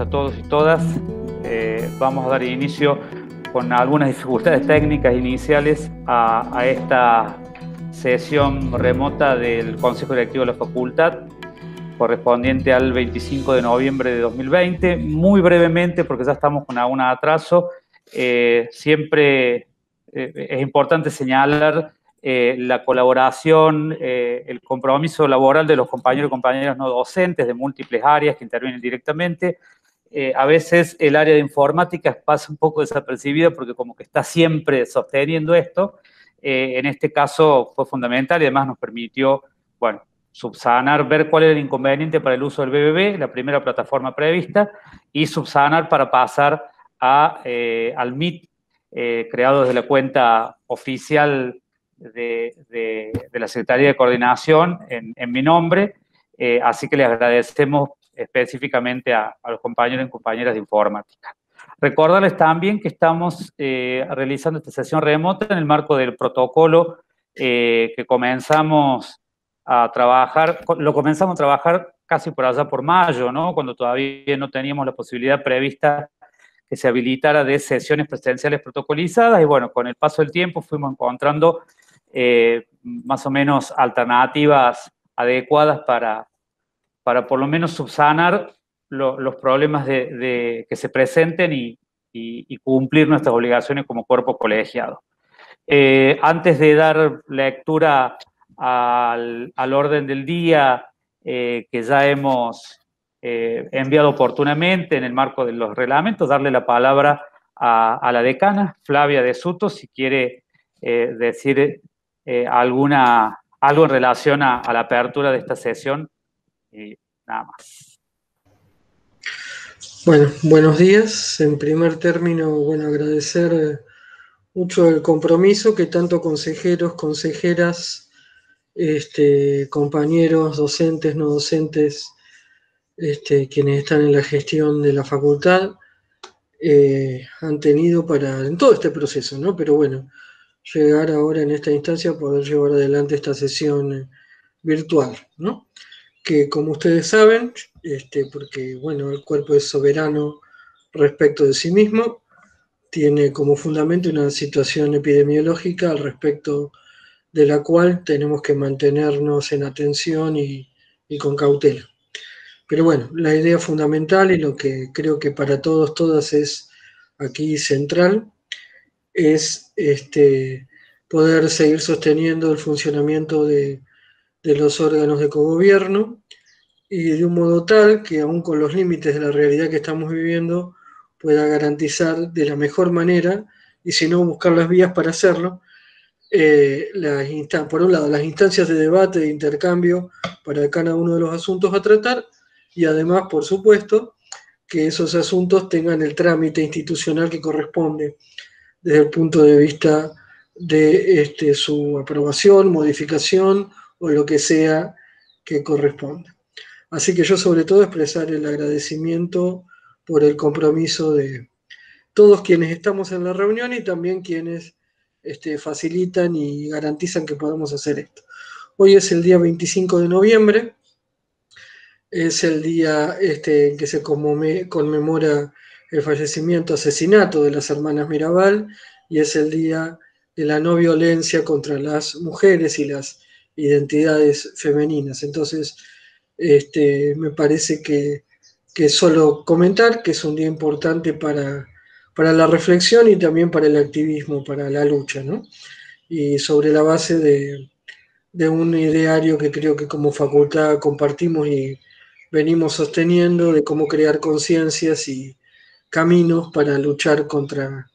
a todos y todas. Eh, vamos a dar inicio con algunas dificultades técnicas iniciales a, esta sesión remota del Consejo Directivo de la Facultad correspondiente al 25 de noviembre de 2020. Muy brevemente, porque ya estamos con algún atraso, eh, siempre eh, es importante señalar eh, la colaboración, eh, el compromiso laboral de los compañeros y compañeras no docentes de múltiples áreas que intervienen directamente. Eh, a veces el área de informática pasa un poco desapercibida porque como que está siempre sosteniendo esto. en este caso fue fundamental y además nos permitió, bueno, subsanar, ver cuál era el inconveniente para el uso del BBB, la primera plataforma prevista, y subsanar para pasar a, al MIT, creado desde la cuenta oficial de, la Secretaría de Coordinación en, mi nombre, eh, así que les agradecemos específicamente a, los compañeros y compañeras de informática. Recordarles también que estamos eh, realizando esta sesión remota en el marco del protocolo eh, que comenzamos a trabajar, lo comenzamos a trabajar casi por allá por mayo, ¿no? Cuando todavía no teníamos la posibilidad prevista que se habilitara de sesiones presenciales protocolizadas y bueno, con el paso del tiempo fuimos encontrando eh, más o menos alternativas adecuadas para, para por lo menos subsanar los problemas que se presenten y, cumplir nuestras obligaciones como cuerpo colegiado. Eh, antes de dar lectura al, orden del día eh, que ya hemos enviado oportunamente en el marco de los reglamentos, darle la palabra a, la decana, Flavia de Suto, si quiere decir eh, alguna, algo en relación a, la apertura de esta sesión y nada más. Bueno, buenos días. En primer término, bueno, agradecer eh, mucho el compromiso que tanto consejeros, consejeras, este, compañeros, docentes, no docentes, este, quienes están en la gestión de la facultad, eh, han tenido para, en todo este proceso, ¿no? Pero bueno, llegar ahora en esta instancia a poder llevar adelante esta sesión eh, virtual, ¿no? Que como ustedes saben, este, porque bueno, el cuerpo es soberano respecto de sí mismo, tiene como fundamento una situación epidemiológica al respecto de la cual tenemos que mantenernos en atención y, y con cautela. Pero bueno, la idea fundamental y lo que creo que para todos, todas es aquí central, es este, poder seguir sosteniendo el funcionamiento de, los órganos de cogobierno y de un modo tal que aún con los límites de la realidad que estamos viviendo pueda garantizar de la mejor manera y si no buscar las vías para hacerlo, eh, por un lado las instancias de debate, de intercambio para cada uno de los asuntos a tratar y además, por supuesto, que esos asuntos tengan el trámite institucional que corresponde desde el punto de vista de este, su aprobación, modificación o lo que sea que corresponda. Así que yo sobre todo expresar el agradecimiento por el compromiso de todos quienes estamos en la reunión y también quienes este, facilitan y garantizan que podamos hacer esto. Hoy es el día 25 de noviembre, es el día este, en que se conmemora el fallecimiento, asesinato de las hermanas Mirabal y es el día de la no violencia contra las mujeres y las identidades femeninas. Entonces, este, me parece que, que solo comentar que es un día importante para, para la reflexión y también para el activismo, para la lucha, ¿no? Y sobre la base de, de un ideario que creo que como facultad compartimos y venimos sosteniendo de cómo crear conciencias y, caminos para luchar contra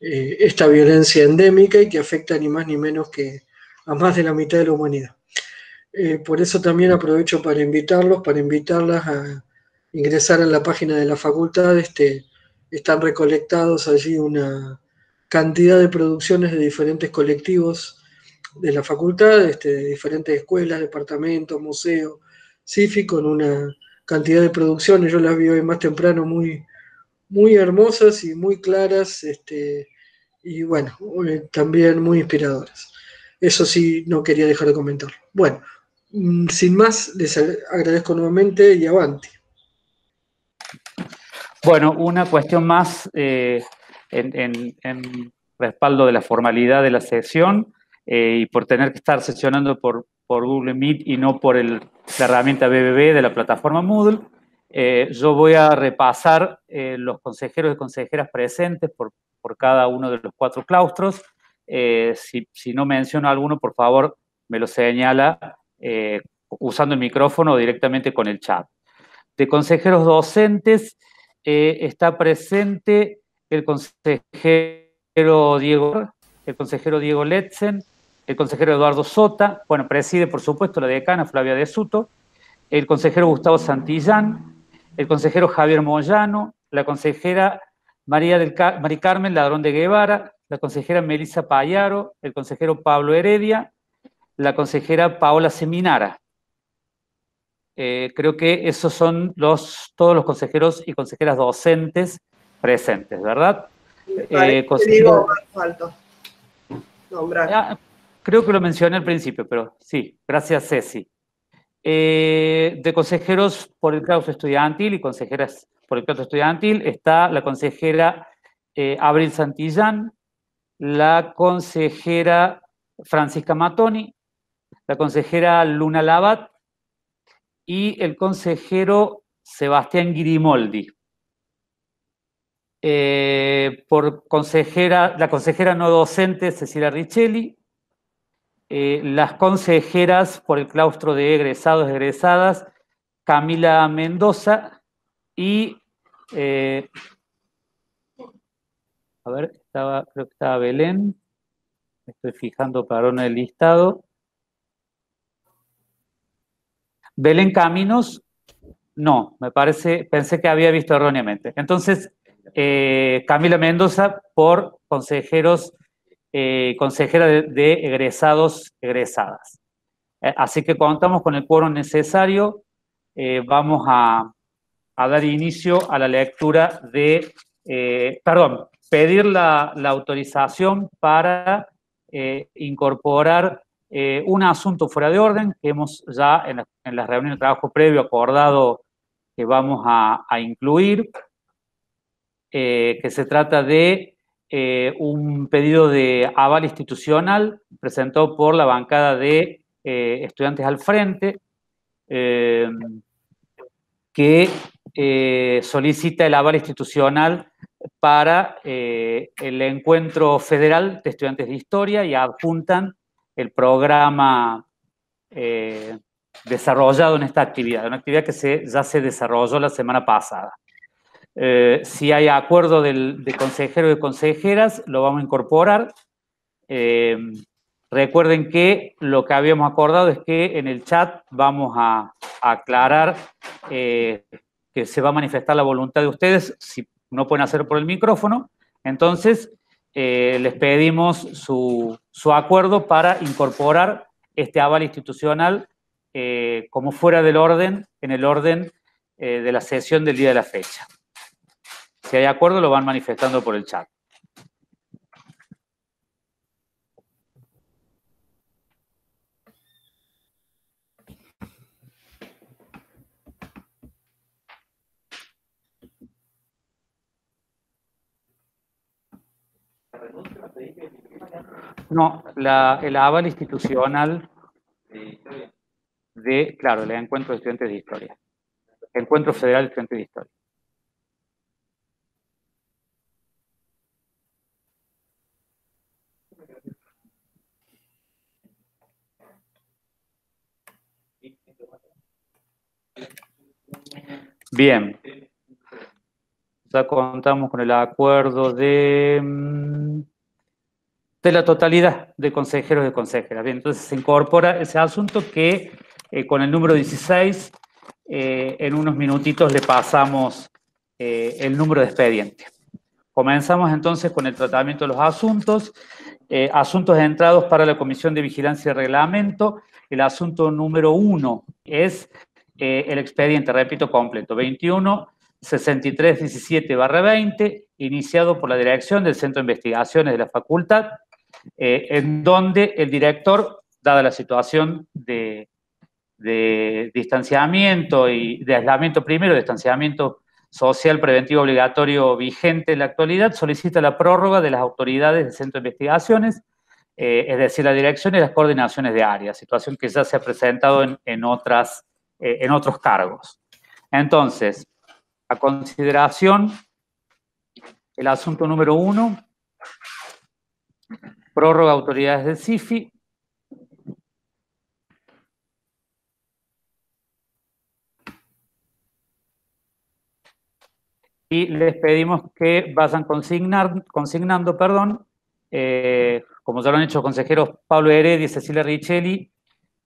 eh, esta violencia endémica y que afecta ni más ni menos que a más de la mitad de la humanidad. Eh, por eso también aprovecho para invitarlos, para invitarlas a ingresar a la página de la facultad. Este, están recolectados allí una cantidad de producciones de diferentes colectivos de la facultad, este, de diferentes escuelas, departamentos, museos, CIFI, con una cantidad de producciones. Yo las vi hoy más temprano muy, muy hermosas y muy claras, este, y bueno, eh, también muy inspiradoras. Eso sí, no quería dejar de comentarlo. Bueno, mm, sin más, les agradezco nuevamente y avante. Bueno, una cuestión más en, respaldo de la formalidad de la sesión y por tener que estar sesionando por, por Google Meet y no por el, la herramienta BBB de la plataforma Moodle. Eh, yo voy a repasar eh, los consejeros y consejeras presentes por, por, cada uno de los cuatro claustros. Eh, si, no menciono alguno, por favor, me lo señala usando el micrófono o directamente con el chat. De consejeros docentes está presente el consejero Diego, el consejero Diego Letzen, el consejero Eduardo Sota, bueno, preside, por supuesto, la decana Flavia de Suto, el consejero Gustavo Santillán, el consejero Javier Moyano, la consejera María del Carmen Ladrón de Guevara, la consejera Melissa Payaro, el consejero Pablo Heredia, la consejera Paola Seminara. Eh, creo que esos son los, todos los consejeros y consejeras docentes presentes, ¿verdad? Eh, digo, falto. Ah, creo que lo mencioné al principio, pero sí, gracias Ceci. Eh, de consejeros por el claustro estudiantil y consejeras por el claustro estudiantil está la consejera eh, Abril Santillán, la consejera Francisca Matoni, la consejera Luna Labat y el consejero Sebastián Girimoldi. Eh, por consejera, la consejera no docente Cecilia Richelli, eh, las consejeras por el claustro de egresados, egresadas, Camila Mendoza y, eh, a ver, estaba, creo que estaba Belén, estoy fijando para en el listado. Belén Caminos, no, me parece, pensé que había visto erróneamente. Entonces, eh, Camila Mendoza por consejeros eh, consejera de, egresados, egresadas. Eh, así que contamos con el quórum necesario, vamos a, dar inicio a la lectura de, perdón, pedir la, autorización para incorporar un asunto fuera de orden que hemos ya en, en las reuniones de trabajo previo acordado que vamos a, incluir, que se trata de eh, un pedido de aval institucional presentado por la bancada de eh, estudiantes al frente, eh, que solicita el aval institucional para el encuentro federal de estudiantes de historia y adjuntan el programa desarrollado en esta actividad, una actividad que ya se desarrolló la semana pasada. Eh, si hay acuerdo del, de consejeros y consejeras, lo vamos a incorporar. Eh, recuerden que lo que habíamos acordado es que en el chat vamos a, aclarar eh, que se va a manifestar la voluntad de ustedes, si no pueden hacerlo por el micrófono. Entonces, les pedimos su, su, acuerdo para incorporar este aval institucional como fuera del orden, en el orden de la sesión del día de la fecha. Si hay acuerdo, lo van manifestando por el chat. No, el aval institucional de, claro, el encuentro de estudiantes de historia. Encuentro Federal de Estudiantes de Historia. Bien. Ya contamos con el acuerdo de, mm, de la totalidad de consejeros y consejeras. Bien, entonces se incorpora ese asunto que eh, con el número 16, eh, en unos minutitos le pasamos eh, el número de expediente. Comenzamos entonces con el tratamiento de los asuntos. asuntos entrados para la Comisión de Vigilancia y Reglamento. El asunto número uno es el expediente, repito, completo, 21 63 17 20, iniciado por la dirección del Centro de Investigaciones de la Facultad, eh, en donde el director, dada la situación de, distanciamiento y de aislamiento primero, distanciamiento social preventivo obligatorio vigente en la actualidad solicita la prórroga de las autoridades del Centro de Investigaciones, eh, es decir, la dirección y las coordinaciones de área, situación que ya se ha presentado en, otras, eh, en otros cargos. Entonces, a consideración, el asunto número uno, prórroga autoridades del CIFI, y les pedimos que vayan consignar, consignando, perdón, eh, como ya lo han hecho consejeros Pablo Heredia y Cecilia Richelli,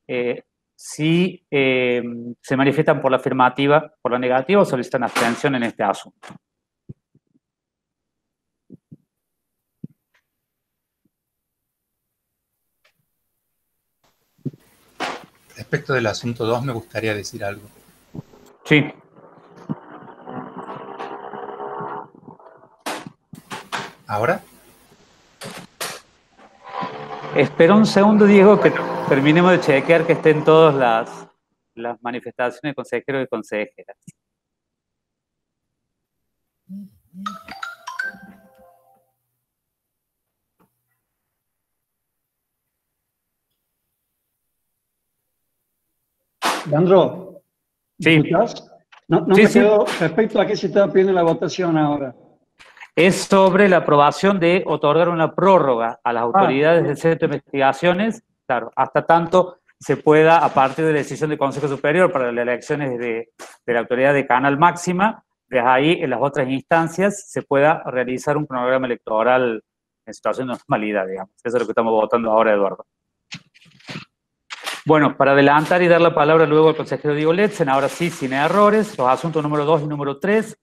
eh, si eh, se manifiestan por la afirmativa, por la negativa o solicitan abstención en este asunto. Respecto del asunto 2, me gustaría decir algo. Sí. ¿Ahora? Espera un segundo, Diego, que terminemos de chequear que estén todas las, las manifestaciones de consejeros y consejeras. Leandro, sí. No, no me quedo respecto a qué se está pidiendo la votación ahora es sobre la aprobación de otorgar una prórroga a las ah, autoridades del Centro de Investigaciones, claro, hasta tanto se pueda, a partir de la decisión del Consejo Superior para las elecciones de, la autoridad de canal máxima, desde ahí en las otras instancias se pueda realizar un programa electoral en situación de normalidad, digamos. Eso es lo que estamos votando ahora, Eduardo. Bueno, para adelantar y dar la palabra luego al consejero Diego Letzen, ahora sí, sin errores, los asuntos número 2 y número 3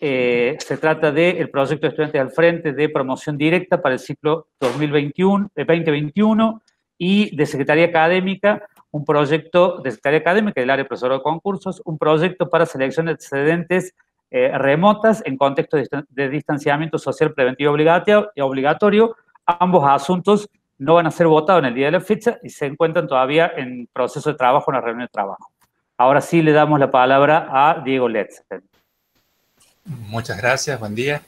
eh, se trata del proyecto de Estudiantes al Frente de promoción directa para el ciclo 2021, 2021 y de Secretaría Académica, un proyecto de Secretaría Académica del área de profesor de concursos, un proyecto para selección de excedentes eh, remotas en contexto de, distanciamiento social preventivo obligatorio. Ambos asuntos no van a ser votados en el día de la fecha y se encuentran todavía en proceso de trabajo, en la reunión de trabajo. Ahora sí le damos la palabra a Diego Letz. Muchas gracias, buen día.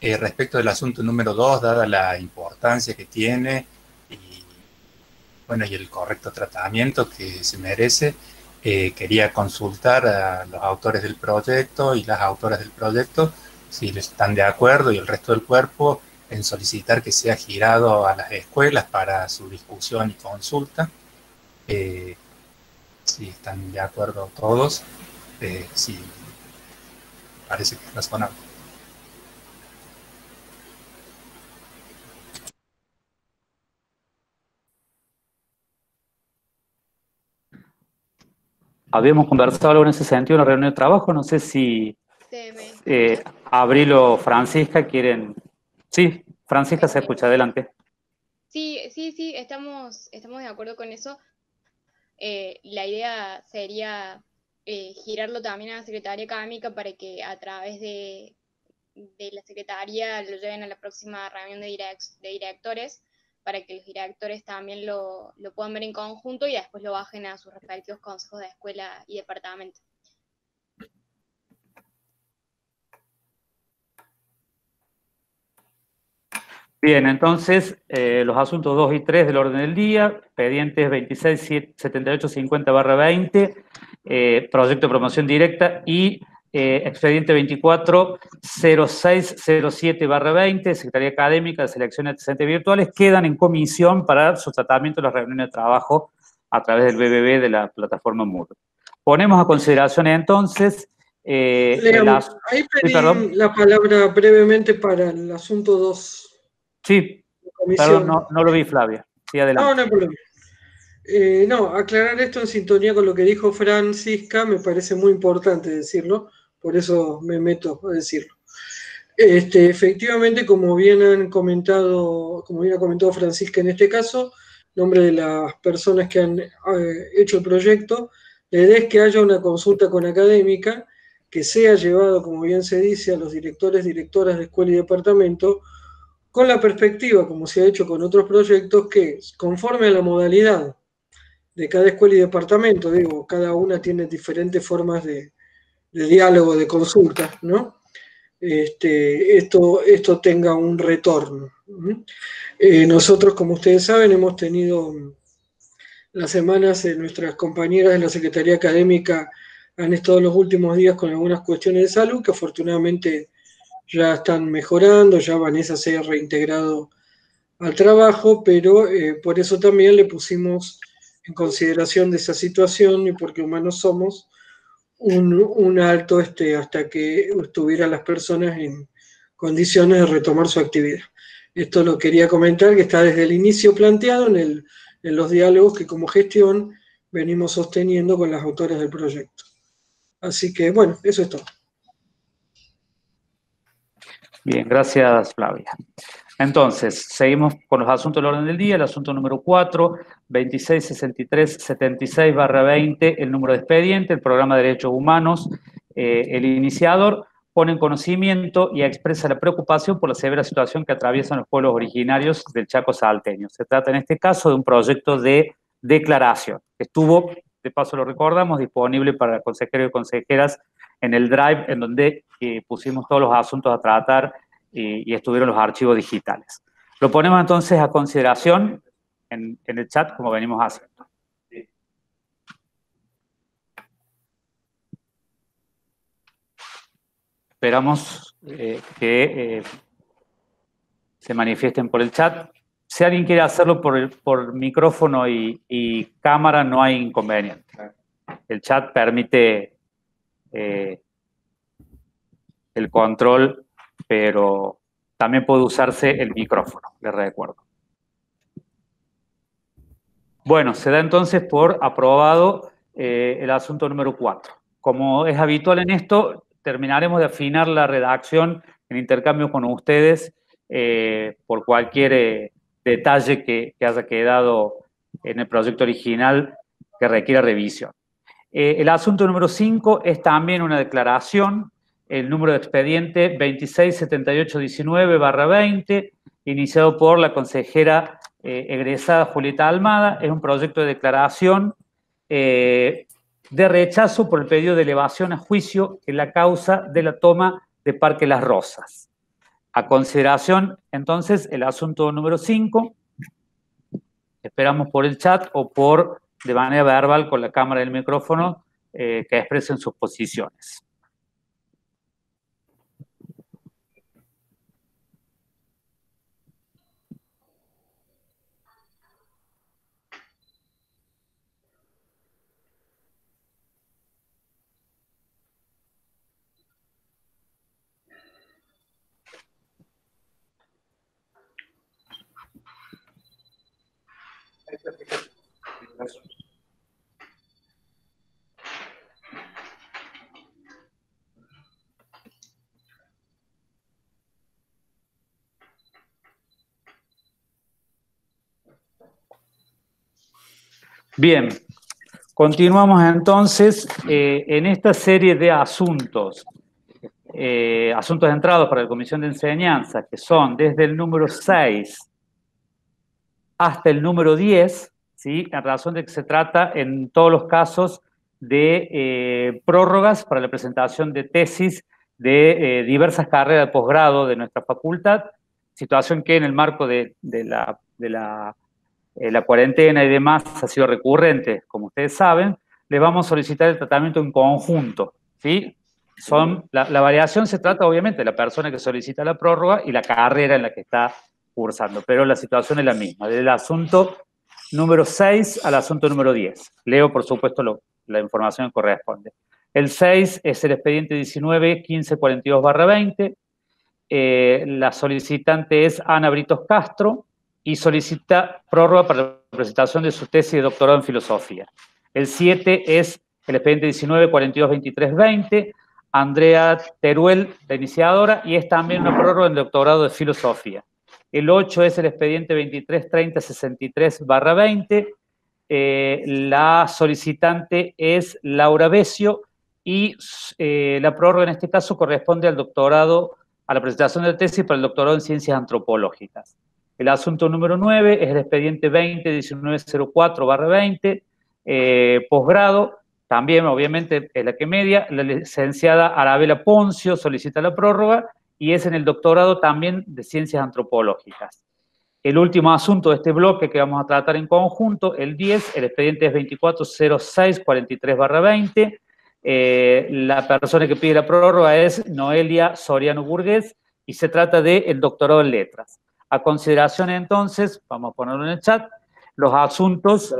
Eh, respecto del asunto número dos, dada la importancia que tiene y, bueno, y el correcto tratamiento que se merece, eh, quería consultar a los autores del proyecto y las autoras del proyecto si están de acuerdo y el resto del cuerpo en solicitar que sea girado a las escuelas para su discusión y consulta. Eh, si están de acuerdo todos, si parece que es razonable. Habíamos conversado algo en ese sentido en la reunión de trabajo, no sé si eh, Abril o Francisca quieren... Sí, Francisca se escucha, adelante. Sí, sí, sí, estamos, estamos de acuerdo con eso. Eh, la idea sería eh, girarlo también a la Secretaría Académica para que a través de, la Secretaría lo lleven a la próxima reunión de, de directores, para que los directores también lo, lo, puedan ver en conjunto y después lo bajen a sus respectivos consejos de escuela y departamento. Bien, entonces eh, los asuntos 2 y 3 del orden del día, expedientes 26, 78, 50 barra 20, eh, proyecto de promoción directa y eh, expediente 24, 06, 07 barra 20, Secretaría Académica de Selección de Docentes Virtuales, quedan en comisión para su tratamiento de las reuniones de trabajo a través del BBB de la plataforma Moodle. Ponemos a consideración entonces... ahí pedí la palabra brevemente para el asunto 2. Sí, perdón, no, no, lo vi, Flavia. Sí, adelante. No, no hay problema. Eh, no, aclarar esto en sintonía con lo que dijo Francisca me parece muy importante decirlo, por eso me meto a decirlo. Este, efectivamente, como bien han comentado, como bien ha comentado Francisca en este caso, nombre de las personas que han eh, hecho el proyecto, la idea es que haya una consulta con académica que sea llevado, como bien se dice, a los directores, directoras de escuela y departamento, con la perspectiva, como se ha hecho con otros proyectos, que conforme a la modalidad de cada escuela y departamento, digo, cada una tiene diferentes formas de, diálogo, de consulta, ¿no? Este, esto, esto tenga un retorno. Eh, nosotros, como ustedes saben, hemos tenido las semanas, nuestras compañeras de la Secretaría Académica han estado los últimos días con algunas cuestiones de salud que afortunadamente ya están mejorando, ya Vanessa se ha reintegrado al trabajo, pero eh, por eso también le pusimos en consideración de esa situación y porque humanos somos, un, alto este, hasta que estuvieran las personas en condiciones de retomar su actividad. Esto lo quería comentar, que está desde el inicio planteado en, el, en los diálogos que como gestión venimos sosteniendo con las autoras del proyecto. Así que, bueno, eso es todo. Bien, gracias Flavia. Entonces, seguimos con los asuntos del orden del día. El asunto número 4, 2663-76-20, el número de expediente, el programa de derechos humanos, eh, el iniciador pone en conocimiento y expresa la preocupación por la severa situación que atraviesan los pueblos originarios del Chaco salteño. Se trata en este caso de un proyecto de declaración estuvo, de paso lo recordamos, disponible para consejeros y consejeras en el Drive, en donde eh, pusimos todos los asuntos a tratar y, estuvieron los archivos digitales. Lo ponemos entonces a consideración en, el chat como venimos haciendo. Esperamos eh, que eh, se manifiesten por el chat. Si alguien quiere hacerlo por, por micrófono y, cámara, no hay inconveniente. El chat permite eh, el control pero también puede usarse el micrófono, les recuerdo. Bueno, se da entonces por aprobado eh, el asunto número 4. Como es habitual en esto, terminaremos de afinar la redacción en intercambio con ustedes eh, por cualquier detalle que, haya quedado en el proyecto original que requiera revisión. El asunto número 5 es también una declaración el número de expediente 267819-20, iniciado por la consejera eh, egresada Julieta Almada. Es un proyecto de declaración eh, de rechazo por el pedido de elevación a juicio en la causa de la toma de Parque Las Rosas. A consideración, entonces, el asunto número 5. Esperamos por el chat o por de manera verbal con la cámara y el micrófono eh, que expresen sus posiciones. Bien, continuamos entonces eh, en esta serie de asuntos, eh, asuntos entrados para la Comisión de Enseñanza, que son desde el número 6 hasta el número 10, ¿sí? en razón de que se trata en todos los casos de eh, prórrogas para la presentación de tesis de diversas carreras de posgrado de nuestra facultad, situación que en el marco de, la, de la eh, la cuarentena y demás ha sido recurrente, como ustedes saben, le vamos a solicitar el tratamiento en conjunto, ¿sí? Son, la, variación se trata obviamente de la persona que solicita la prórroga y la carrera en la que está cursando, pero la situación es la misma, del asunto número 6 al asunto número 10. Leo, por supuesto, la información que corresponde. El 6 es el expediente 19 1542-20. Eh, la solicitante es Ana Britos Castro y solicita prórroga para la presentación de su tesis de doctorado en filosofía. El 7 es el expediente 19 42 23 20, Andrea Teruel, la iniciadora, y es también una prórroga en doctorado de filosofía. El 8 es el expediente 23 30 63 20. la solicitante es Laura Besio y eh, la prórroga en este caso corresponde al doctorado, a la presentación de tesis para el doctorado en ciencias antropológicas. El asunto número 9 es el expediente 20-1904-20, eh, posgrado. también obviamente es la que media, la licenciada Arabela Poncio solicita la prórroga y es en el doctorado también de ciencias antropológicas. El último asunto de este bloque que vamos a tratar en conjunto, el 10, el expediente es 240643-20. Eh, la persona que pide la prórroga es Noelia Soriano Burgués y se trata del el doctorado en letras. A consideración entonces, vamos a ponerlo en el chat, los asuntos...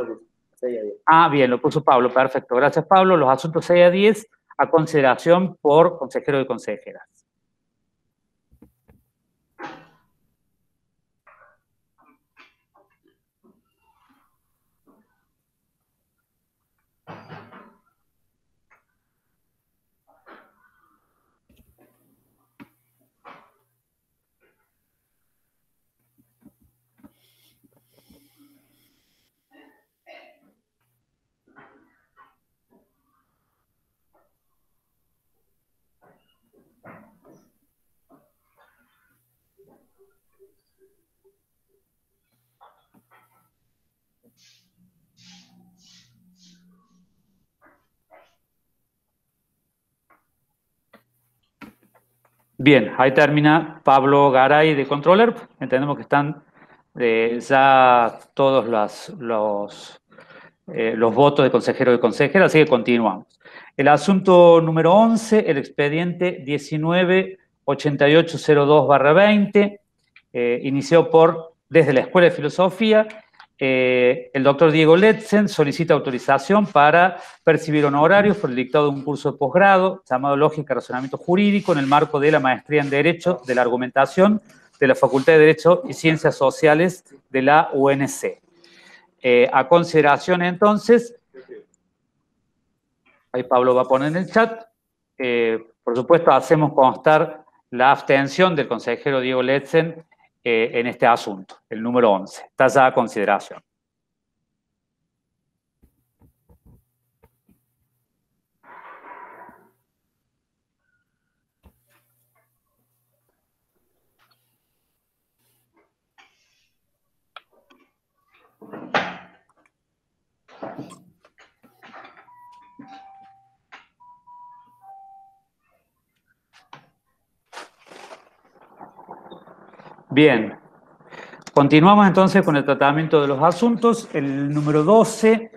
Ah, bien, lo puso Pablo, perfecto. Gracias, Pablo. Los asuntos 6 a 10 a consideración por consejero y consejeras. Bien, ahí termina Pablo Garay de Controller. Entendemos que están eh, ya todos los, eh, los, votos de consejero y consejera, así que continuamos. El asunto número 11, el expediente 198802-20, eh, inició por desde la Escuela de Filosofía eh, el doctor Diego Letzen solicita autorización para percibir honorarios por el dictado de un curso de posgrado llamado Lógica y Razonamiento Jurídico en el marco de la maestría en Derecho de la Argumentación de la Facultad de Derecho y Ciencias Sociales de la UNC. Eh, a consideración entonces, ahí Pablo va a poner en el chat, eh, por supuesto hacemos constar la abstención del consejero Diego Letzen eh, en este asunto, el número 11. Tasa a consideración. Bien, continuamos entonces con el tratamiento de los asuntos. El número 12,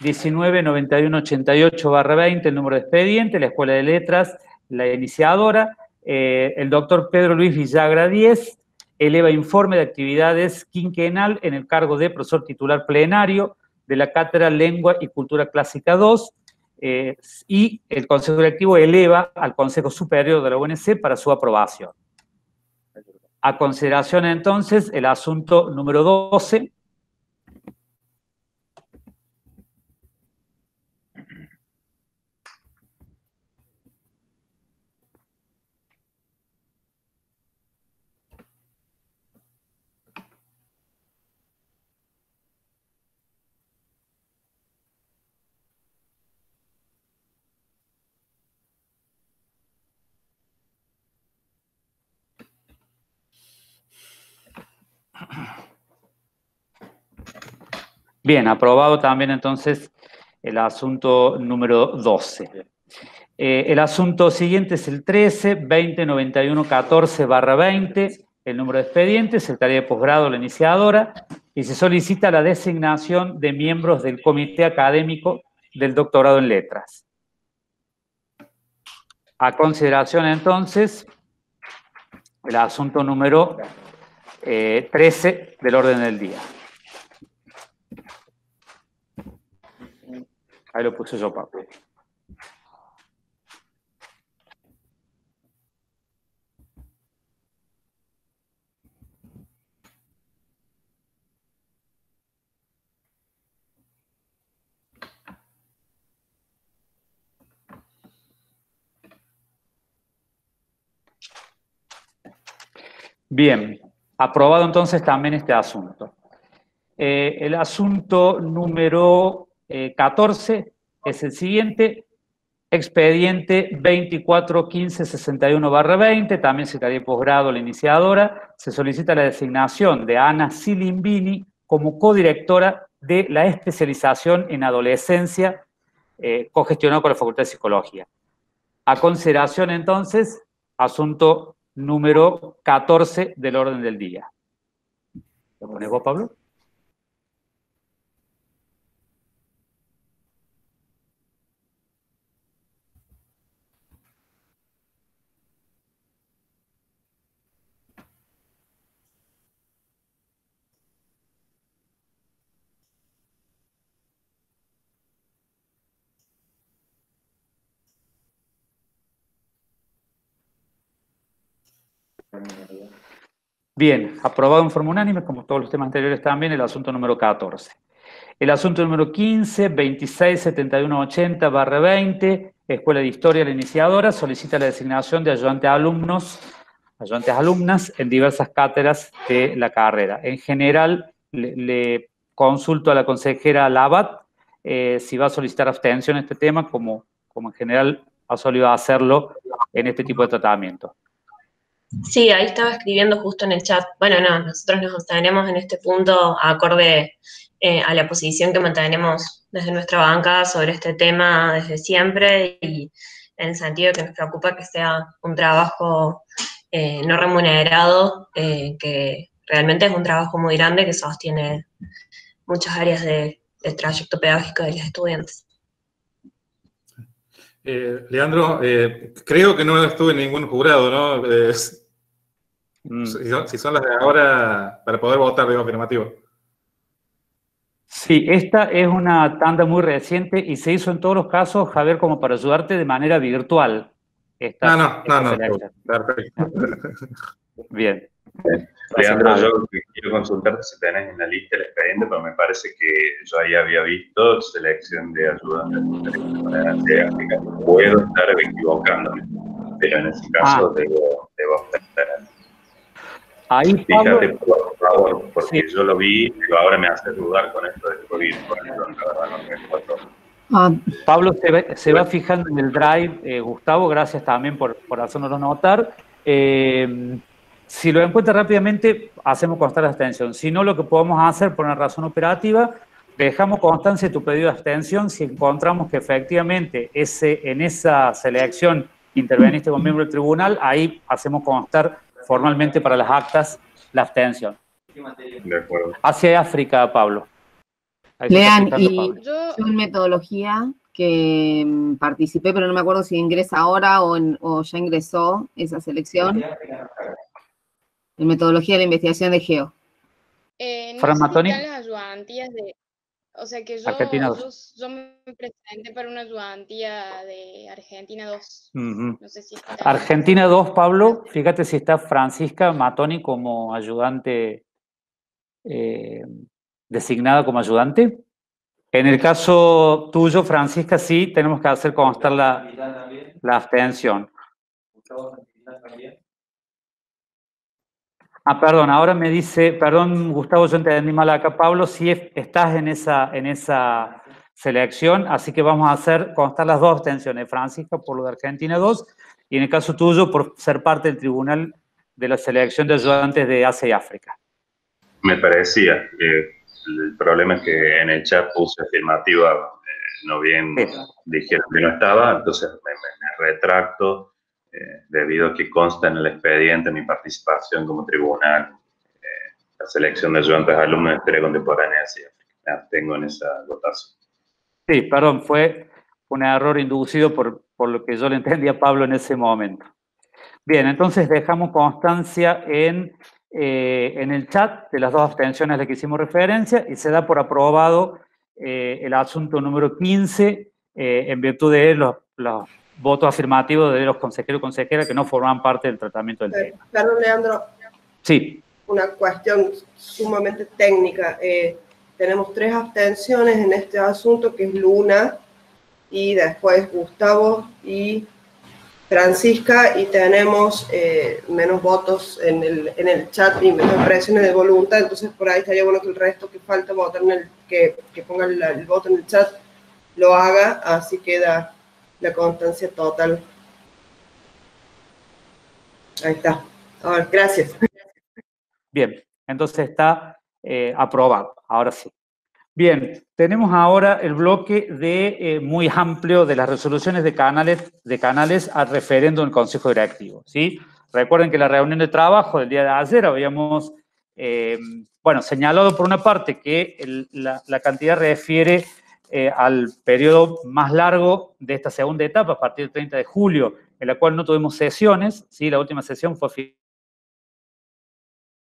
199188-20, el número de expediente, la Escuela de Letras, la iniciadora, eh, el doctor Pedro Luis Villagra 10, eleva informe de actividades quinquenal en el cargo de profesor titular plenario de la Cátedra Lengua y Cultura Clásica 2, eh, y el Consejo Directivo eleva al Consejo Superior de la UNC para su aprobación. A consideración entonces el asunto número 12, Bien, aprobado también entonces el asunto número 12. Eh, el asunto siguiente es el 13, 2091 14 barra 20, el número de expedientes, secretaría de posgrado, la iniciadora, y se solicita la designación de miembros del comité académico del doctorado en letras. A consideración entonces, el asunto número 13 eh, del orden del día. Ahí lo puse yo, Pablo. Bien, aprobado entonces también este asunto. Eh, el asunto número 14 eh, es el siguiente, expediente 241561-20, también Secretaría de Posgrado, la iniciadora, se solicita la designación de Ana Silimbini como codirectora de la especialización en adolescencia eh, cogestionado con la Facultad de Psicología. A consideración, entonces, asunto número 14 del orden del día. ¿Lo pones vos, Pablo? Bien, aprobado en forma unánime, como todos los temas anteriores también, el asunto número 14. El asunto número 15, 267180 barra 20, Escuela de Historia, la iniciadora, solicita la designación de ayudantes alumnos, ayudantes alumnas en diversas cátedras de la carrera. En general, le, consulto a la consejera Labat eh, si va a solicitar abstención en este tema, como, como en general ha solido hacerlo en este tipo de tratamiento. Sí, ahí estaba escribiendo justo en el chat. Bueno, no, nosotros nos mantenemos en este punto acorde eh, a la posición que mantenemos desde nuestra banca sobre este tema desde siempre y en el sentido de que nos preocupa que sea un trabajo eh, no remunerado, eh, que realmente es un trabajo muy grande que sostiene muchas áreas del trayecto pedagógico de los estudiantes. Leandro, creo que no estuve en ningún jurado, ¿no? Mm. Si, son, las de ahora, para poder votar, digo, afirmativo. Sí, esta es una tanda muy reciente y se hizo en todos los casos, Javier, como para ayudarte de manera virtual. no, no, no, no, perfecto. Bien. Leandro, yo quiero consultarte si tenés en la lista el expediente, pero me parece que yo ahí había visto selección de ayudantes Puedo estar equivocándome, pero en ese caso ah. debo, debo estar Ahí, Pablo, Fíjate, por favor, porque yo lo vi, pero ahora me hace dudar con esto del COVID. Ah, Pablo se va, fijando en el drive, eh, Gustavo, gracias también por, por hacernoslo notar. Eh, si lo encuentra rápidamente, hacemos constar la abstención. Si no, lo que podemos hacer por una razón operativa, dejamos constancia de tu pedido de abstención si encontramos que efectivamente ese, en esa selección interveniste con miembro del tribunal, ahí hacemos constar formalmente para las actas la abstención. De acuerdo. Hacia África, Pablo. Lean, y yo en metodología que mm, participé, pero no me acuerdo si ingresa ahora o, ya ingresó esa selección. En metodología de la investigación de Geo. Eh, no las ayudantías de, o sea que yo, yo, me presenté para una ayudantía de Argentina 2. no sé si Argentina 2, Pablo, fíjate si está Francisca Matoni como ayudante, eh, designada como ayudante. En el caso tuyo, Francisca, sí, tenemos que hacer constar la, la abstención. Ah, perdón, ahora me dice, perdón, Gustavo, yo entendí mal acá, Pablo, si estás en esa, en esa selección, así que vamos a hacer constar las dos abstenciones, Francisca por lo de Argentina 2 y en el caso tuyo por ser parte del tribunal de la selección de ayudantes de Asia y África. Me parecía, el problema es que en el chat puse afirmativa, eh, no bien dijeron que no estaba, entonces me retracto eh, debido a que consta en el expediente mi participación como tribunal, eh, la selección de ayudantes de alumnos de historia contemporánea, sí, tengo en esa votación. Sí, perdón, fue un error inducido por, por lo que yo le entendía a Pablo en ese momento. Bien, entonces dejamos constancia en, eh, en el chat de las dos abstenciones a las que hicimos referencia y se da por aprobado el asunto número 15 en virtud de los, los voto afirmativo de los consejeros y consejeras que no forman parte del tratamiento del tema. Perdón, Leandro. Sí. Una cuestión sumamente técnica. Eh, tenemos tres abstenciones en este asunto, que es Luna, y después Gustavo y Francisca, y tenemos eh, menos votos en el, en el chat y menos presiones de voluntad, entonces por ahí estaría bueno que el resto que falta votar que, que ponga el, voto en el chat lo haga, así queda la constancia total. Ahí está. ver, gracias. Bien, entonces está eh, aprobado. Ahora sí. Bien, tenemos ahora el bloque de, eh, muy amplio de las resoluciones de canales, de canales al referendo del Consejo Directivo. ¿sí? Recuerden que la reunión de trabajo del día de ayer habíamos, eh, bueno, señalado por una parte que la, cantidad refiere eh, al periodo más largo de esta segunda etapa, a partir del 30 de julio, en la cual no tuvimos sesiones, ¿sí? la última sesión fue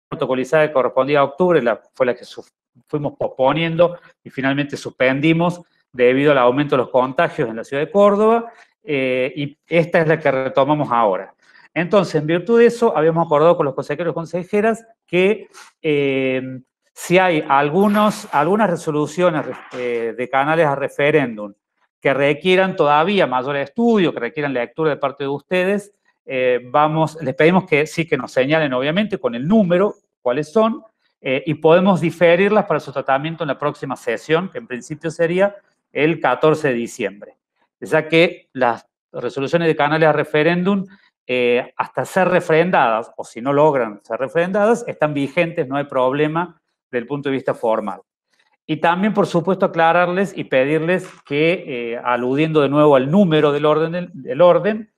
protocolizada que correspondía a octubre, la, fue la que fuimos posponiendo y finalmente suspendimos debido al aumento de los contagios en la ciudad de Córdoba, eh, y esta es la que retomamos ahora. Entonces, en virtud de eso, habíamos acordado con los consejeros y consejeras que eh, si hay algunos, algunas resoluciones eh, de canales a referéndum que requieran todavía mayor estudio, que requieran lectura de parte de ustedes, vamos, les pedimos que sí que nos señalen, obviamente, con el número, cuáles son, eh, y podemos diferirlas para su tratamiento en la próxima sesión, que en principio sería el 14 de diciembre. Ya que las resoluciones de canales a referéndum, eh, hasta ser refrendadas, o si no logran ser refrendadas, están vigentes, no hay problema desde el punto de vista formal. Y también, por supuesto, aclararles y pedirles que, eh, aludiendo de nuevo al número del orden, del orden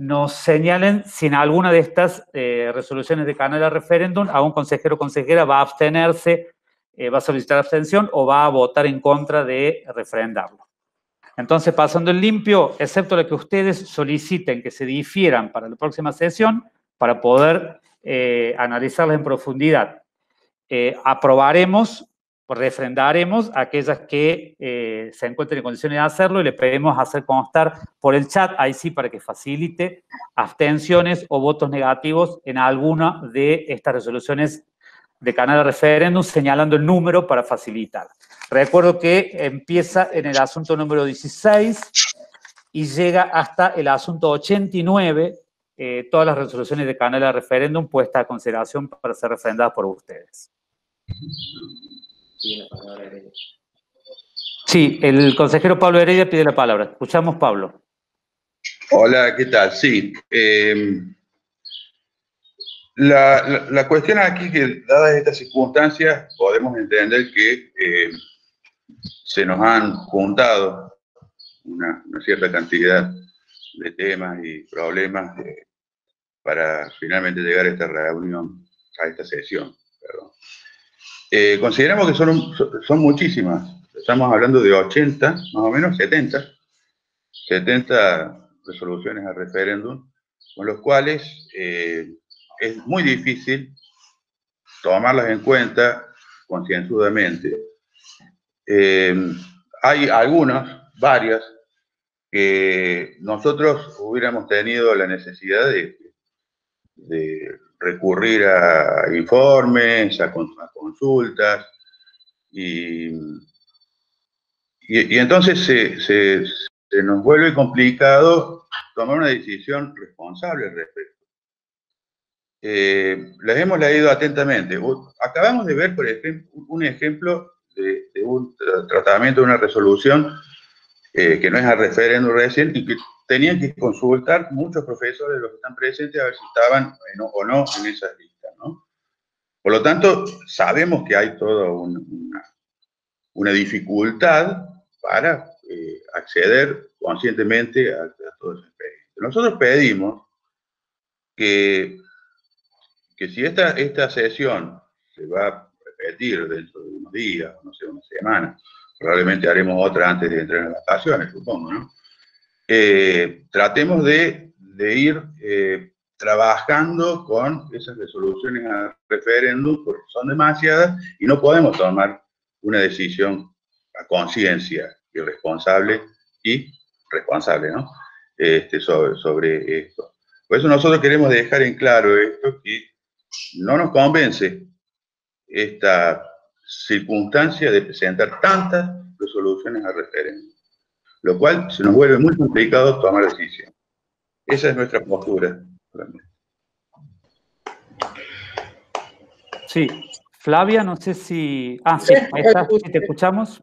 nos señalen si en alguna de estas eh, resoluciones de canal de referéndum a un consejero o consejera va a abstenerse, eh, va a solicitar abstención o va a votar en contra de refrendarlo. Entonces, pasando en limpio, excepto lo que ustedes soliciten que se difieran para la próxima sesión, para poder eh, analizarlas en profundidad, aprobaremos refrendaremos aquellas que eh, se encuentren en condiciones de hacerlo y le pedimos hacer constar por el chat, ahí sí, para que facilite abstenciones o votos negativos en alguna de estas resoluciones de canal de referéndum, señalando el número para facilitar. Recuerdo que empieza en el asunto número 16 y llega hasta el asunto 89, eh, todas las resoluciones de canal de referéndum puestas a consideración para ser refrendadas por ustedes. Sí, el consejero Pablo Heredia pide la palabra. Escuchamos, Pablo. Hola, ¿qué tal? Sí. Eh, la, cuestión aquí que, dadas estas circunstancias, podemos entender que eh, se nos han juntado una, cierta cantidad de temas y problemas eh, para finalmente llegar a esta reunión, a esta sesión. Perdón. Eh, consideramos que son, son muchísimas. Estamos hablando de 80, más o menos 70, 70 resoluciones a referéndum, con los cuales eh, es muy difícil tomarlas en cuenta concienzudamente. Eh, hay algunas, varias, que nosotros hubiéramos tenido la necesidad de recurrir a informes, a, consultas, y, y, entonces se, nos vuelve complicado tomar una decisión responsable al respecto. Eh, les hemos leído atentamente. Acabamos de ver, por ejemplo, un ejemplo de, un tratamiento de una resolución eh, que no es a referéndum recién y que tenían que consultar muchos profesores de los que están presentes a ver si estaban o no en esas listas, ¿no? Por lo tanto, sabemos que hay toda una, dificultad para eh, acceder conscientemente a, todo ese expediente. Nosotros pedimos que, que si esta, esta sesión se va a repetir dentro de unos días, no sé, una semana, probablemente haremos otra antes de entrar en vacaciones, supongo, ¿no? Eh, tratemos de, ir eh, trabajando con esas resoluciones a referéndum, porque son demasiadas y no podemos tomar una decisión a conciencia irresponsable y responsable, ¿no? Este, sobre, sobre esto. Por eso nosotros queremos dejar en claro esto, que no nos convence esta circunstancia de presentar tantas resoluciones a referéndum lo cual se nos vuelve muy complicado tomar decisión. Esa es nuestra postura. Sí, Flavia, no sé si... Ah, sí, ahí está, te escuchamos.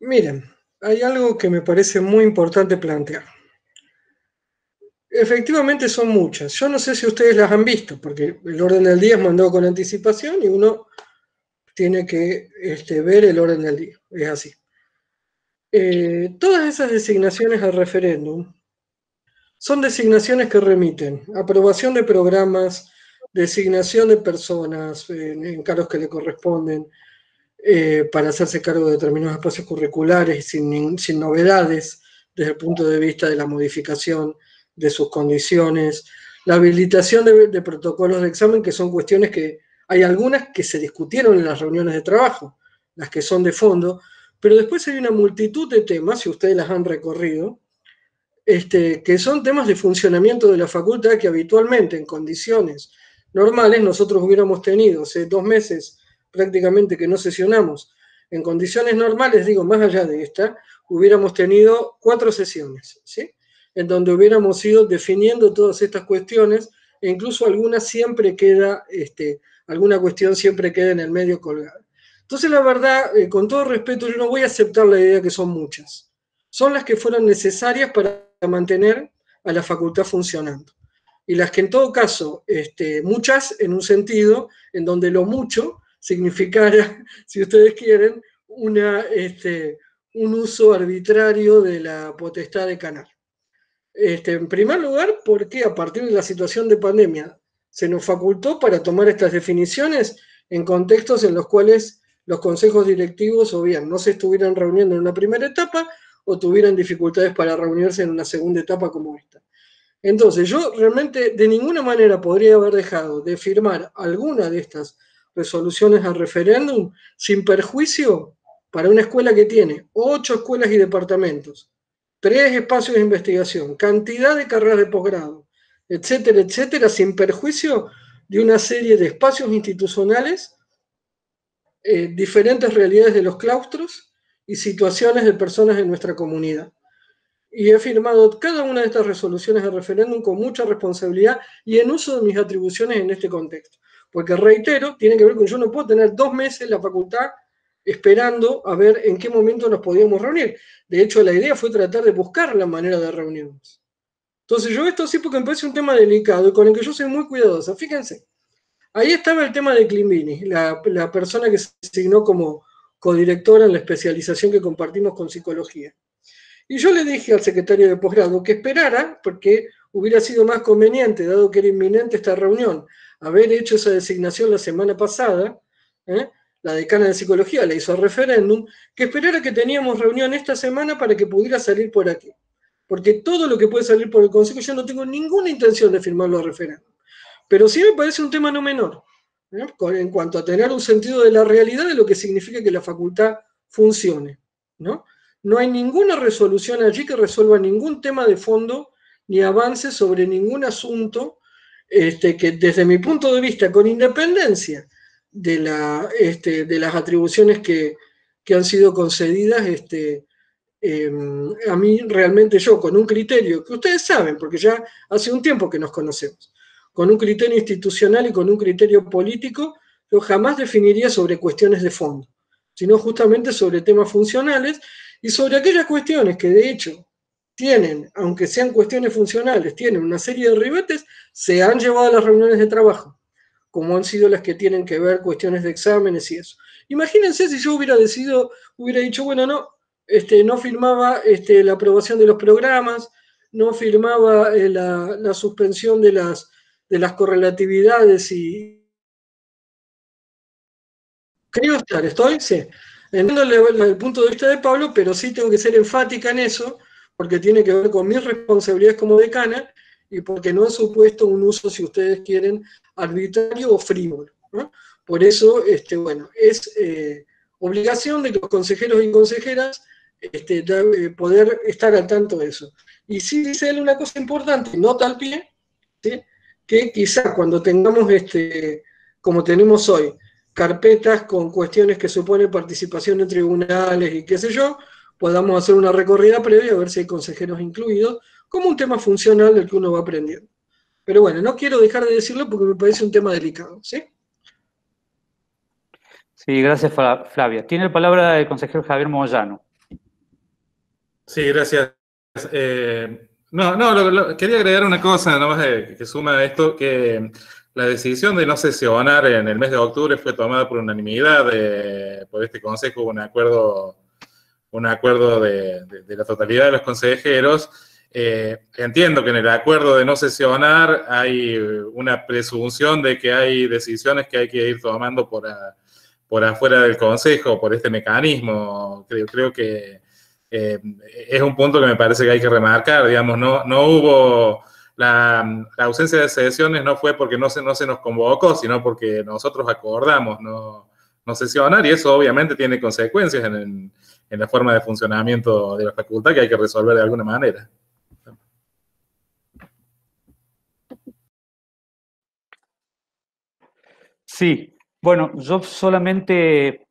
Miren, hay algo que me parece muy importante plantear. Efectivamente son muchas. Yo no sé si ustedes las han visto, porque el orden del día es mandado con anticipación y uno tiene que este, ver el orden del día. Es así. Eh, todas esas designaciones al referéndum son designaciones que remiten aprobación de programas, designación de personas en, cargos que le corresponden eh, para hacerse cargo de determinados espacios curriculares sin, sin novedades desde el punto de vista de la modificación de sus condiciones, la habilitación de, protocolos de examen, que son cuestiones que hay algunas que se discutieron en las reuniones de trabajo, las que son de fondo, pero después hay una multitud de temas, si ustedes las han recorrido, este, que son temas de funcionamiento de la facultad que habitualmente en condiciones normales nosotros hubiéramos tenido hace dos meses prácticamente que no sesionamos. En condiciones normales, digo, más allá de esta, hubiéramos tenido cuatro sesiones, ¿sí? En donde hubiéramos ido definiendo todas estas cuestiones e incluso alguna siempre queda, este, alguna cuestión siempre queda en el medio colgada. Entonces, la verdad, eh, con todo respeto, yo no voy a aceptar la idea que son muchas. Son las que fueron necesarias para mantener a la facultad funcionando. Y las que en todo caso, este, muchas en un sentido en donde lo mucho significara, si ustedes quieren, una, este, un uso arbitrario de la potestad de canal. Este, en primer lugar, porque a partir de la situación de pandemia se nos facultó para tomar estas definiciones en contextos en los cuales los consejos directivos o bien no se estuvieran reuniendo en una primera etapa o tuvieran dificultades para reunirse en una segunda etapa como esta. Entonces, yo realmente de ninguna manera podría haber dejado de firmar alguna de estas resoluciones al referéndum sin perjuicio para una escuela que tiene ocho escuelas y departamentos, tres espacios de investigación, cantidad de carreras de posgrado, etcétera, etcétera, sin perjuicio de una serie de espacios institucionales, eh, diferentes realidades de los claustros y situaciones de personas en nuestra comunidad. Y he firmado cada una de estas resoluciones de referéndum con mucha responsabilidad y en uso de mis atribuciones en este contexto. Porque reitero, tiene que ver con yo no puedo tener dos meses la facultad esperando a ver en qué momento nos podíamos reunir. De hecho, la idea fue tratar de buscar la manera de reunirnos. Entonces, yo esto sí porque me parece un tema delicado y con el que yo soy muy cuidadosa. Fíjense, ahí estaba el tema de Climbini, la, persona que se asignó como codirectora en la especialización que compartimos con psicología. Y yo le dije al secretario de posgrado que esperara, porque hubiera sido más conveniente, dado que era inminente esta reunión, haber hecho esa designación la semana pasada, ¿eh? la decana de psicología le hizo el referéndum, que esperara que teníamos reunión esta semana para que pudiera salir por aquí. Porque todo lo que puede salir por el Consejo, yo no tengo ninguna intención de firmarlo a referéndum. Pero sí me parece un tema no menor, en cuanto a tener un sentido de la realidad de lo que significa que la facultad funcione. ¿no? no hay ninguna resolución allí que resuelva ningún tema de fondo ni avance sobre ningún asunto este, que desde mi punto de vista, con independencia de, la, este, de las atribuciones que, han sido concedidas, este, em, a mí realmente yo, con un criterio que ustedes saben, porque ya hace un tiempo que nos conocemos, con un criterio institucional y con un criterio político, yo jamás definiría sobre cuestiones de fondo, sino justamente sobre temas funcionales y sobre aquellas cuestiones que de hecho tienen, aunque sean cuestiones funcionales, tienen una serie de ribetes, se han llevado a las reuniones de trabajo, como han sido las que tienen que ver cuestiones de exámenes y eso. Imagínense si yo hubiera decidido, hubiera dicho, bueno, no, este, no firmaba este, la aprobación de los programas, no firmaba eh, la, suspensión de las, de las correlatividades y... Creo estar, ¿estoy? Sí. Entiendo el, punto de vista de Pablo, pero sí tengo que ser enfática en eso, porque tiene que ver con mis responsabilidades como decana y porque no he supuesto un uso, si ustedes quieren, arbitrario o frívolo. Por eso, este, bueno, es eh, obligación de los consejeros y consejeras este, eh, poder estar al tanto de eso. Y sí dice una cosa importante, no tal pie, que quizás cuando tengamos, este, como tenemos hoy, carpetas con cuestiones que suponen participación en tribunales y qué sé yo, podamos hacer una recorrida previa a ver si hay consejeros incluidos, como un tema funcional del que uno va aprendiendo. Pero bueno, no quiero dejar de decirlo porque me parece un tema delicado, ¿sí? Sí, gracias Flavia. Tiene la palabra el consejero Javier Moyano. Sí, gracias. Eh, no, no, quería agregar una cosa, nomás que suma a esto, que la decisión de no sesionar en el mes de octubre fue tomada por unanimidad por este consejo, un acuerdo, un acuerdo de, la totalidad de los consejeros. Eh, entiendo que en el acuerdo de no sesionar hay una presunción de que hay decisiones que hay que ir tomando por, por afuera del consejo, por este mecanismo. Creo que eh, es un punto que me parece que hay que remarcar, digamos, no, no hubo la, ausencia de sesiones no fue porque no se, no se nos convocó, sino porque nosotros acordamos no, no sesionar y eso obviamente tiene consecuencias en, en, la forma de funcionamiento de la facultad que hay que resolver de alguna manera. Sí, bueno, yo solamente...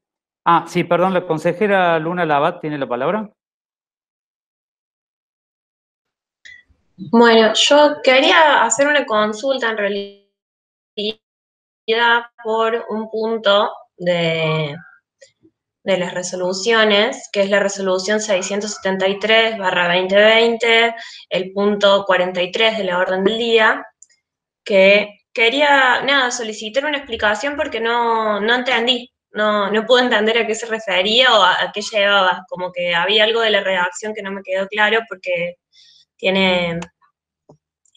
Ah, sí, perdón, la consejera Luna Labat tiene la palabra. Bueno, yo quería hacer una consulta en realidad por un punto de, de las resoluciones, que es la resolución 673-2020, el punto 43 de la orden del día, que quería, nada, solicitar una explicación porque no, no entendí, no, no pude entender a qué se refería o a, a qué llevaba, como que había algo de la redacción que no me quedó claro porque tiene,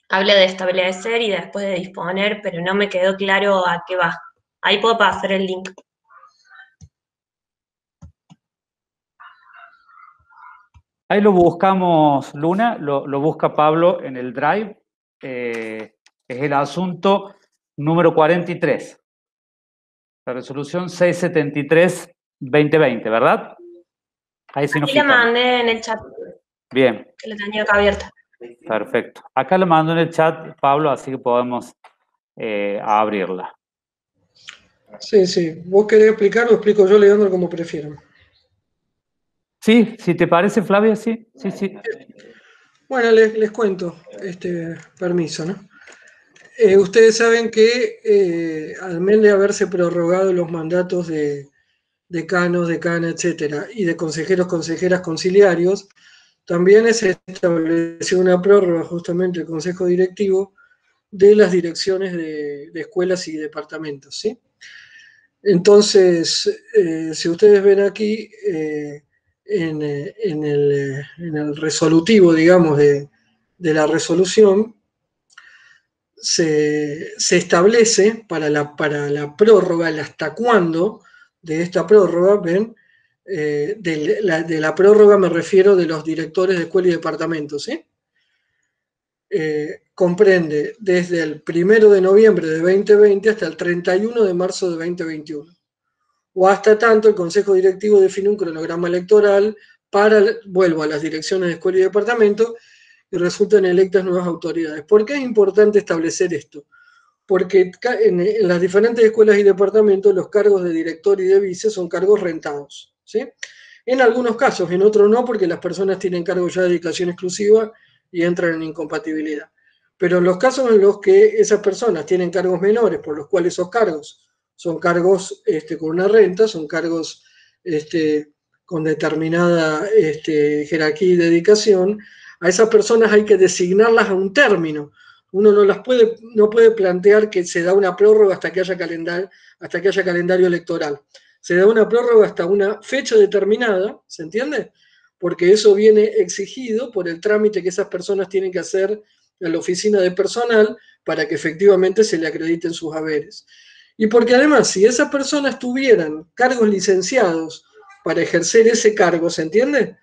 habla de establecer y después de disponer, pero no me quedó claro a qué va. Ahí puedo pasar el link. Ahí lo buscamos, Luna, lo, busca Pablo en el Drive. Eh, es el asunto número 43. La resolución 673-2020, ¿verdad? Ahí sí nos la mandé en el chat. Bien. Que la tenía acá abierta. Perfecto. Acá lo mando en el chat, Pablo, así que podemos eh, abrirla. Sí, sí. ¿Vos querés explicar o explico yo, Leandro, como prefieran? Sí, si te parece, Flavia, sí, sí, sí. Bueno, les, cuento, este permiso, ¿no? Eh, ustedes saben que eh, al menos de haberse prorrogado los mandatos de decanos, decana, etcétera, y de consejeros, consejeras conciliarios, también se estableció una prórroga justamente el Consejo Directivo de las direcciones de, escuelas y departamentos. ¿sí? Entonces, eh, si ustedes ven aquí eh, en, el, resolutivo, digamos, de, la resolución, se, establece para la, para la prórroga, el hasta cuándo de esta prórroga, ven, eh, de, la, prórroga me refiero de los directores de escuela y departamentos, eh, comprende desde el 1 de noviembre de 2020 hasta el 31 de marzo de 2021. O hasta tanto el Consejo Directivo define un cronograma electoral para, vuelvo a las direcciones de escuela y departamento, y resultan electas nuevas autoridades. ¿Por qué es importante establecer esto? Porque en las diferentes escuelas y departamentos los cargos de director y de vice son cargos rentados. En algunos casos, en otros no, porque las personas tienen cargo ya de dedicación exclusiva y entran en incompatibilidad. Pero en los casos en los que esas personas tienen cargos menores, por los cuales esos cargos son cargos este, con una renta, son cargos este, con determinada este, jerarquía y dedicación, a esas personas hay que designarlas a un término. Uno no las puede, no puede plantear que se da una prórroga hasta que haya calendario, hasta que haya calendario electoral se da una prórroga hasta una fecha determinada, ¿se entiende? Porque eso viene exigido por el trámite que esas personas tienen que hacer en la oficina de personal para que efectivamente se le acrediten sus haberes. Y porque además, si esas personas tuvieran cargos licenciados para ejercer ese cargo, ¿se entiende?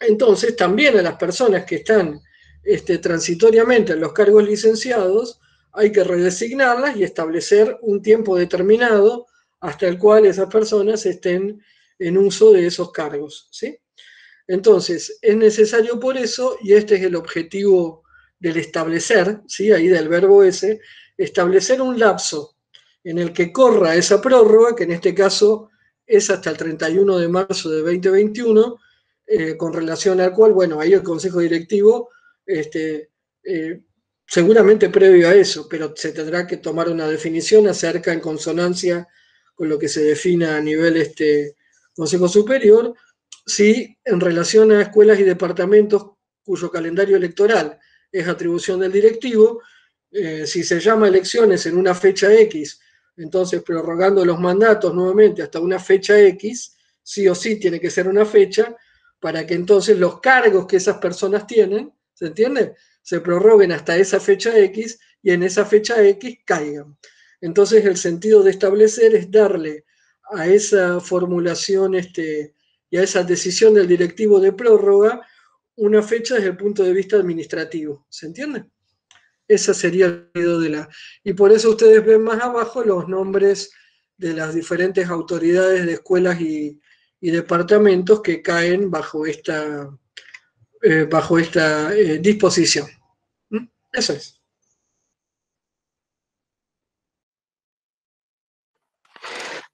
Entonces también a las personas que están este, transitoriamente en los cargos licenciados, hay que redesignarlas y establecer un tiempo determinado hasta el cual esas personas estén en uso de esos cargos. ¿sí? Entonces, es necesario por eso, y este es el objetivo del establecer, ¿sí? ahí del verbo ese, establecer un lapso en el que corra esa prórroga, que en este caso es hasta el 31 de marzo de 2021, eh, con relación al cual, bueno, ahí el Consejo Directivo, este, eh, seguramente previo a eso, pero se tendrá que tomar una definición acerca en consonancia con lo que se defina a nivel este Consejo Superior, si en relación a escuelas y departamentos cuyo calendario electoral es atribución del directivo, eh, si se llama elecciones en una fecha X, entonces prorrogando los mandatos nuevamente hasta una fecha X, sí o sí tiene que ser una fecha, para que entonces los cargos que esas personas tienen, ¿se entiende? Se prorroguen hasta esa fecha X y en esa fecha X caigan. Entonces el sentido de establecer es darle a esa formulación este, y a esa decisión del directivo de prórroga una fecha desde el punto de vista administrativo. ¿Se entiende? Esa sería el sentido de la... Y por eso ustedes ven más abajo los nombres de las diferentes autoridades de escuelas y, departamentos que caen bajo esta, eh, bajo esta eh, disposición. ¿Mm? Eso es.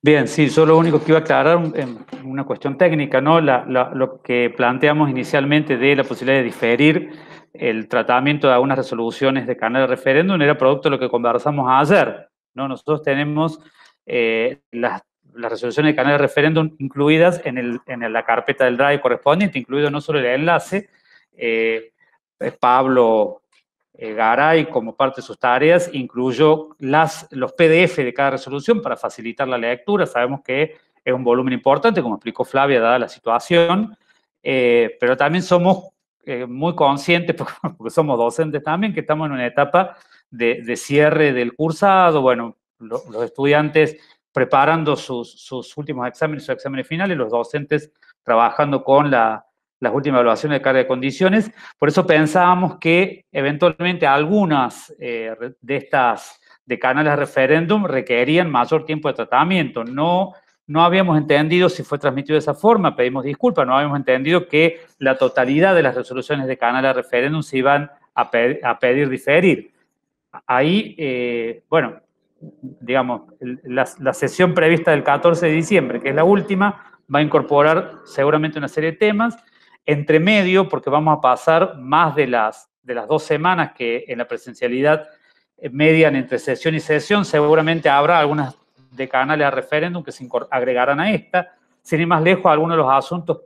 Bien, sí, yo lo único que iba a aclarar en una cuestión técnica, ¿no? lo que planteamos inicialmente de la posibilidad de diferir el tratamiento de algunas resoluciones de canal de referéndum era producto de lo que conversamos ayer, ¿no? Nosotros tenemos eh, las, resoluciones de canal de referéndum incluidas en, el, en la carpeta del Drive correspondiente, incluido no solo el enlace, eh, Pablo Garay, como parte de sus tareas, incluyó los PDF de cada resolución para facilitar la lectura. Sabemos que es un volumen importante, como explicó Flavia, dada la situación, eh, pero también somos eh, muy conscientes, porque somos docentes también, que estamos en una etapa de, cierre del cursado, bueno, los estudiantes preparando sus últimos exámenes, sus exámenes finales, los docentes trabajando con la, las últimas evaluaciones de carga de condiciones. Por eso pensábamos que eventualmente algunas eh, de estas de canales referéndum requerían mayor tiempo de tratamiento. No, no habíamos entendido si fue transmitido de esa forma, pedimos disculpas, no habíamos entendido que la totalidad de las resoluciones de canales referéndum se iban a, pedir diferir. Ahí, eh, bueno, digamos, la, la sesión prevista del 14 de diciembre, que es la última, va a incorporar seguramente una serie de temas entre medio, porque vamos a pasar más de las, de las dos semanas que en la presencialidad eh, median entre sesión y sesión, seguramente habrá algunas de canales a referéndum que se agregarán a esta. Sin ir más lejos, algunos de los asuntos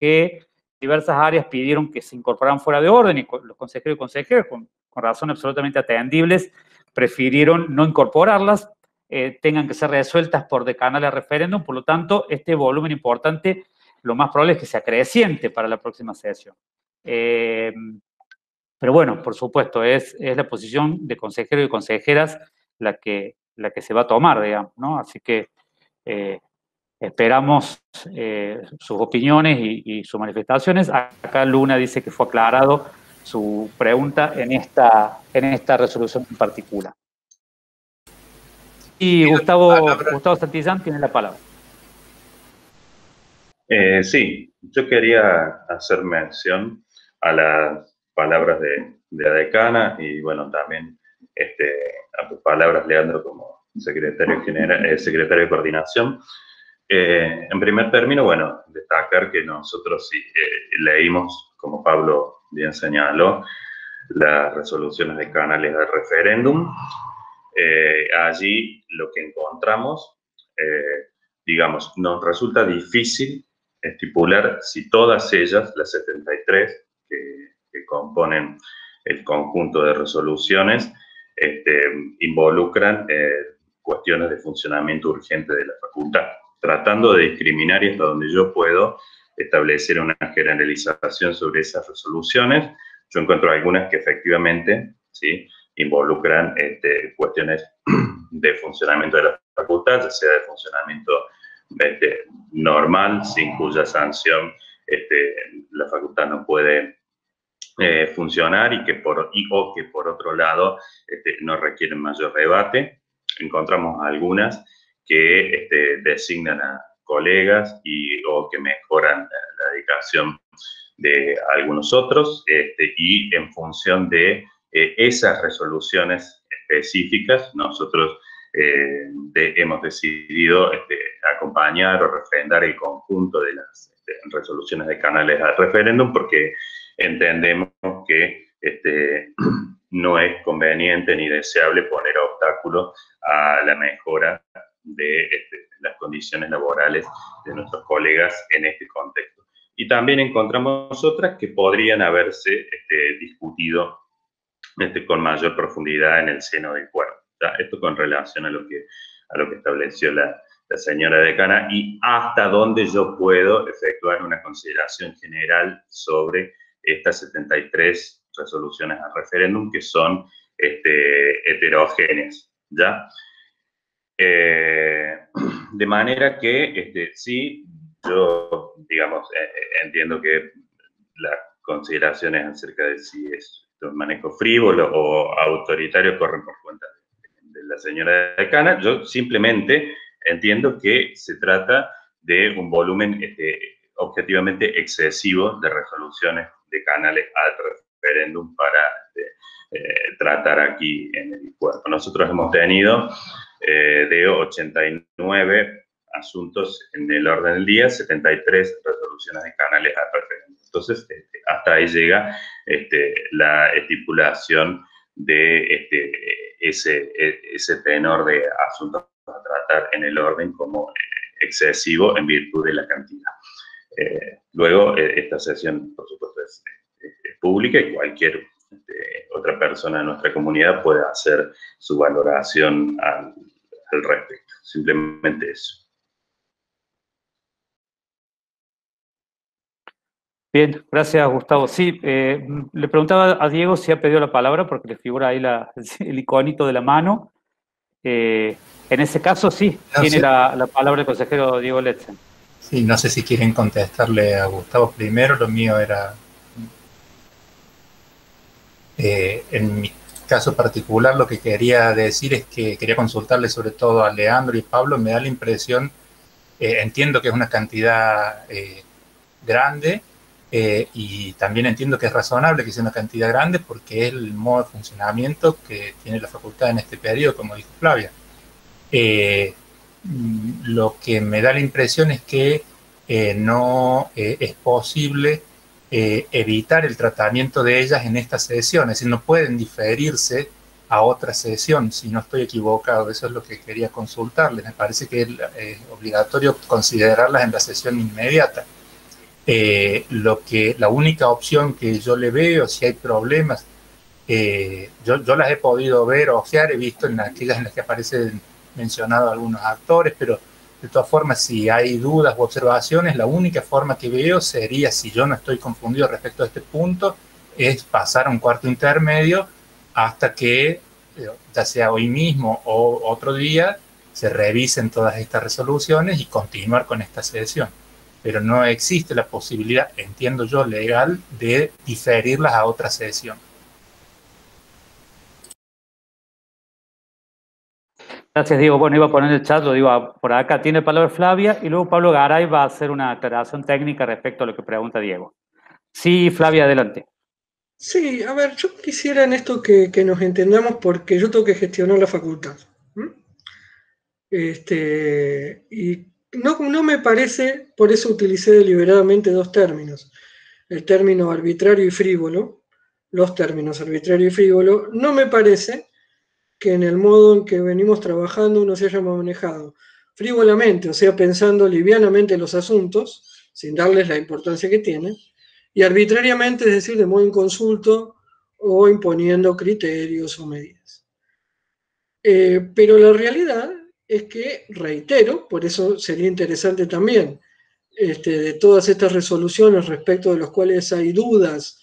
que diversas áreas pidieron que se incorporaran fuera de orden y los consejeros y consejeros, con, razones absolutamente atendibles, prefirieron no incorporarlas, eh, tengan que ser resueltas por de canales a referéndum. Por lo tanto, este volumen importante lo más probable es que sea creciente para la próxima sesión. Eh, pero bueno, por supuesto, es, es la posición de consejeros y consejeras la que, la que se va a tomar, digamos, ¿no? Así que eh, esperamos eh, sus opiniones y, sus manifestaciones. Acá Luna dice que fue aclarado su pregunta en esta, en esta resolución en particular. Y Gustavo, Gustavo Santillán tiene la palabra. Eh, sí, yo quería hacer mención a las palabras de, la decana y bueno, también este, a tus palabras, Leandro, como secretario, general, eh, secretario de coordinación. Eh, en primer término, bueno, destacar que nosotros sí, leímos, como Pablo bien señaló, las resoluciones de canales de referéndum. allí lo que encontramos, digamos, nos resulta difícil estipular si todas ellas, las 73 que, componen el conjunto de resoluciones, este, involucran eh, cuestiones de funcionamiento urgente de la facultad, tratando de discriminar y hasta donde yo puedo establecer una generalización sobre esas resoluciones. Yo encuentro algunas que efectivamente ¿sí? involucran este, cuestiones de funcionamiento de la facultad, ya sea de funcionamiento normal, sin cuya sanción este, la facultad no puede eh, funcionar y que por, y, o que por otro lado este, no requieren mayor debate. Encontramos algunas que este, designan a colegas y, o que mejoran la, dedicación de algunos otros y en función de eh, esas resoluciones específicas nosotros eh, hemos decidido este, acompañar o refrendar el conjunto de las este, resoluciones de canales al referéndum porque entendemos que este, no es conveniente ni deseable poner obstáculos a la mejora de las condiciones laborales de nuestros colegas en este contexto. Y también encontramos otras que podrían haberse discutido con mayor profundidad en el seno del cuerpo. Esto con relación a lo que, a lo que estableció la, señora decana y hasta dónde yo puedo efectuar una consideración general sobre estas 73 resoluciones al referéndum que son este, heterogéneas, ¿ya? Eh, de manera que, este, sí, yo, digamos, eh, eh, entiendo que las consideraciones acerca de si es un manejo frívolo o autoritario corren por cuenta la señora decana. Yo simplemente entiendo que se trata de un volumen este, objetivamente excesivo de resoluciones de canales al referéndum para este, eh, tratar aquí en el cuerpo. Nosotros hemos tenido eh, de 89 asuntos en el orden del día, 73 resoluciones de canales al referéndum. Entonces, este, hasta ahí llega la estipulación de este, ese, ese tenor de asuntos a tratar en el orden como eh, excesivo en virtud de la cantidad. luego, esta sesión, por supuesto, es, pública y cualquier este, otra persona de nuestra comunidad pueda hacer su valoración al, respecto. Simplemente eso. Bien, gracias Gustavo. Sí, eh, le preguntaba a Diego si ha pedido la palabra porque le figura ahí el iconito de la mano. Eh, en ese caso sí, tiene la, palabra el consejero Diego Letzen. Sí, no sé si quieren contestarle a Gustavo primero, lo mío era eh, en mi caso particular, lo que quería decir es que quería consultarle sobre todo a Leandro y Pablo. Me da la impresión, eh, entiendo que es una cantidad eh, y también entiendo que es razonable que sea una cantidad grande porque es el modo de funcionamiento que tiene la facultad en este periodo, como dijo Flavia. lo que me da la impresión es que no es posible eh, evitar el tratamiento de ellas en esta sesión, es decir, no pueden diferirse a otra sesión, si no estoy equivocado, eso es lo que quería consultarles, me parece que es eh, obligatorio considerarlas en la sesión inmediata. Eh, lo que, la única opción que yo le veo, si hay problemas, yo, yo, las he podido ver, ojear, he visto en aquellas en las que aparecen mencionados algunos actores, pero de todas formas, si hay dudas u observaciones, la única forma que veo sería, si yo no estoy confundido respecto a este punto, es pasar a un cuarto intermedio hasta que, eh, ya sea hoy mismo o otro día, se revisen todas estas resoluciones y continuar con esta sesión. Pero no existe la posibilidad, entiendo yo, legal de diferirlas a otra sesión. Gracias, Diego. Bueno, iba a poner en el chat, lo digo por acá. Tiene palabra Flavia y luego Pablo Garay va a hacer una aclaración técnica respecto a lo que pregunta Diego. Sí, Flavia, adelante. Sí, a ver, yo quisiera en esto que, nos entendamos porque yo tengo que gestionar la facultad. Este, y no, no me parece, por eso utilicé deliberadamente dos términos. El término arbitrario y frívolo, los términos arbitrario y frívolo, no me parece que en el modo en que venimos trabajando uno se haya manejado frívolamente, o sea, pensando livianamente los asuntos, sin darles la importancia que tienen, y arbitrariamente, es decir, de modo inconsulto o imponiendo criterios o medidas. Eh, pero la realidad es que, reitero, por eso sería interesante también, este, de todas estas resoluciones respecto de las cuales hay dudas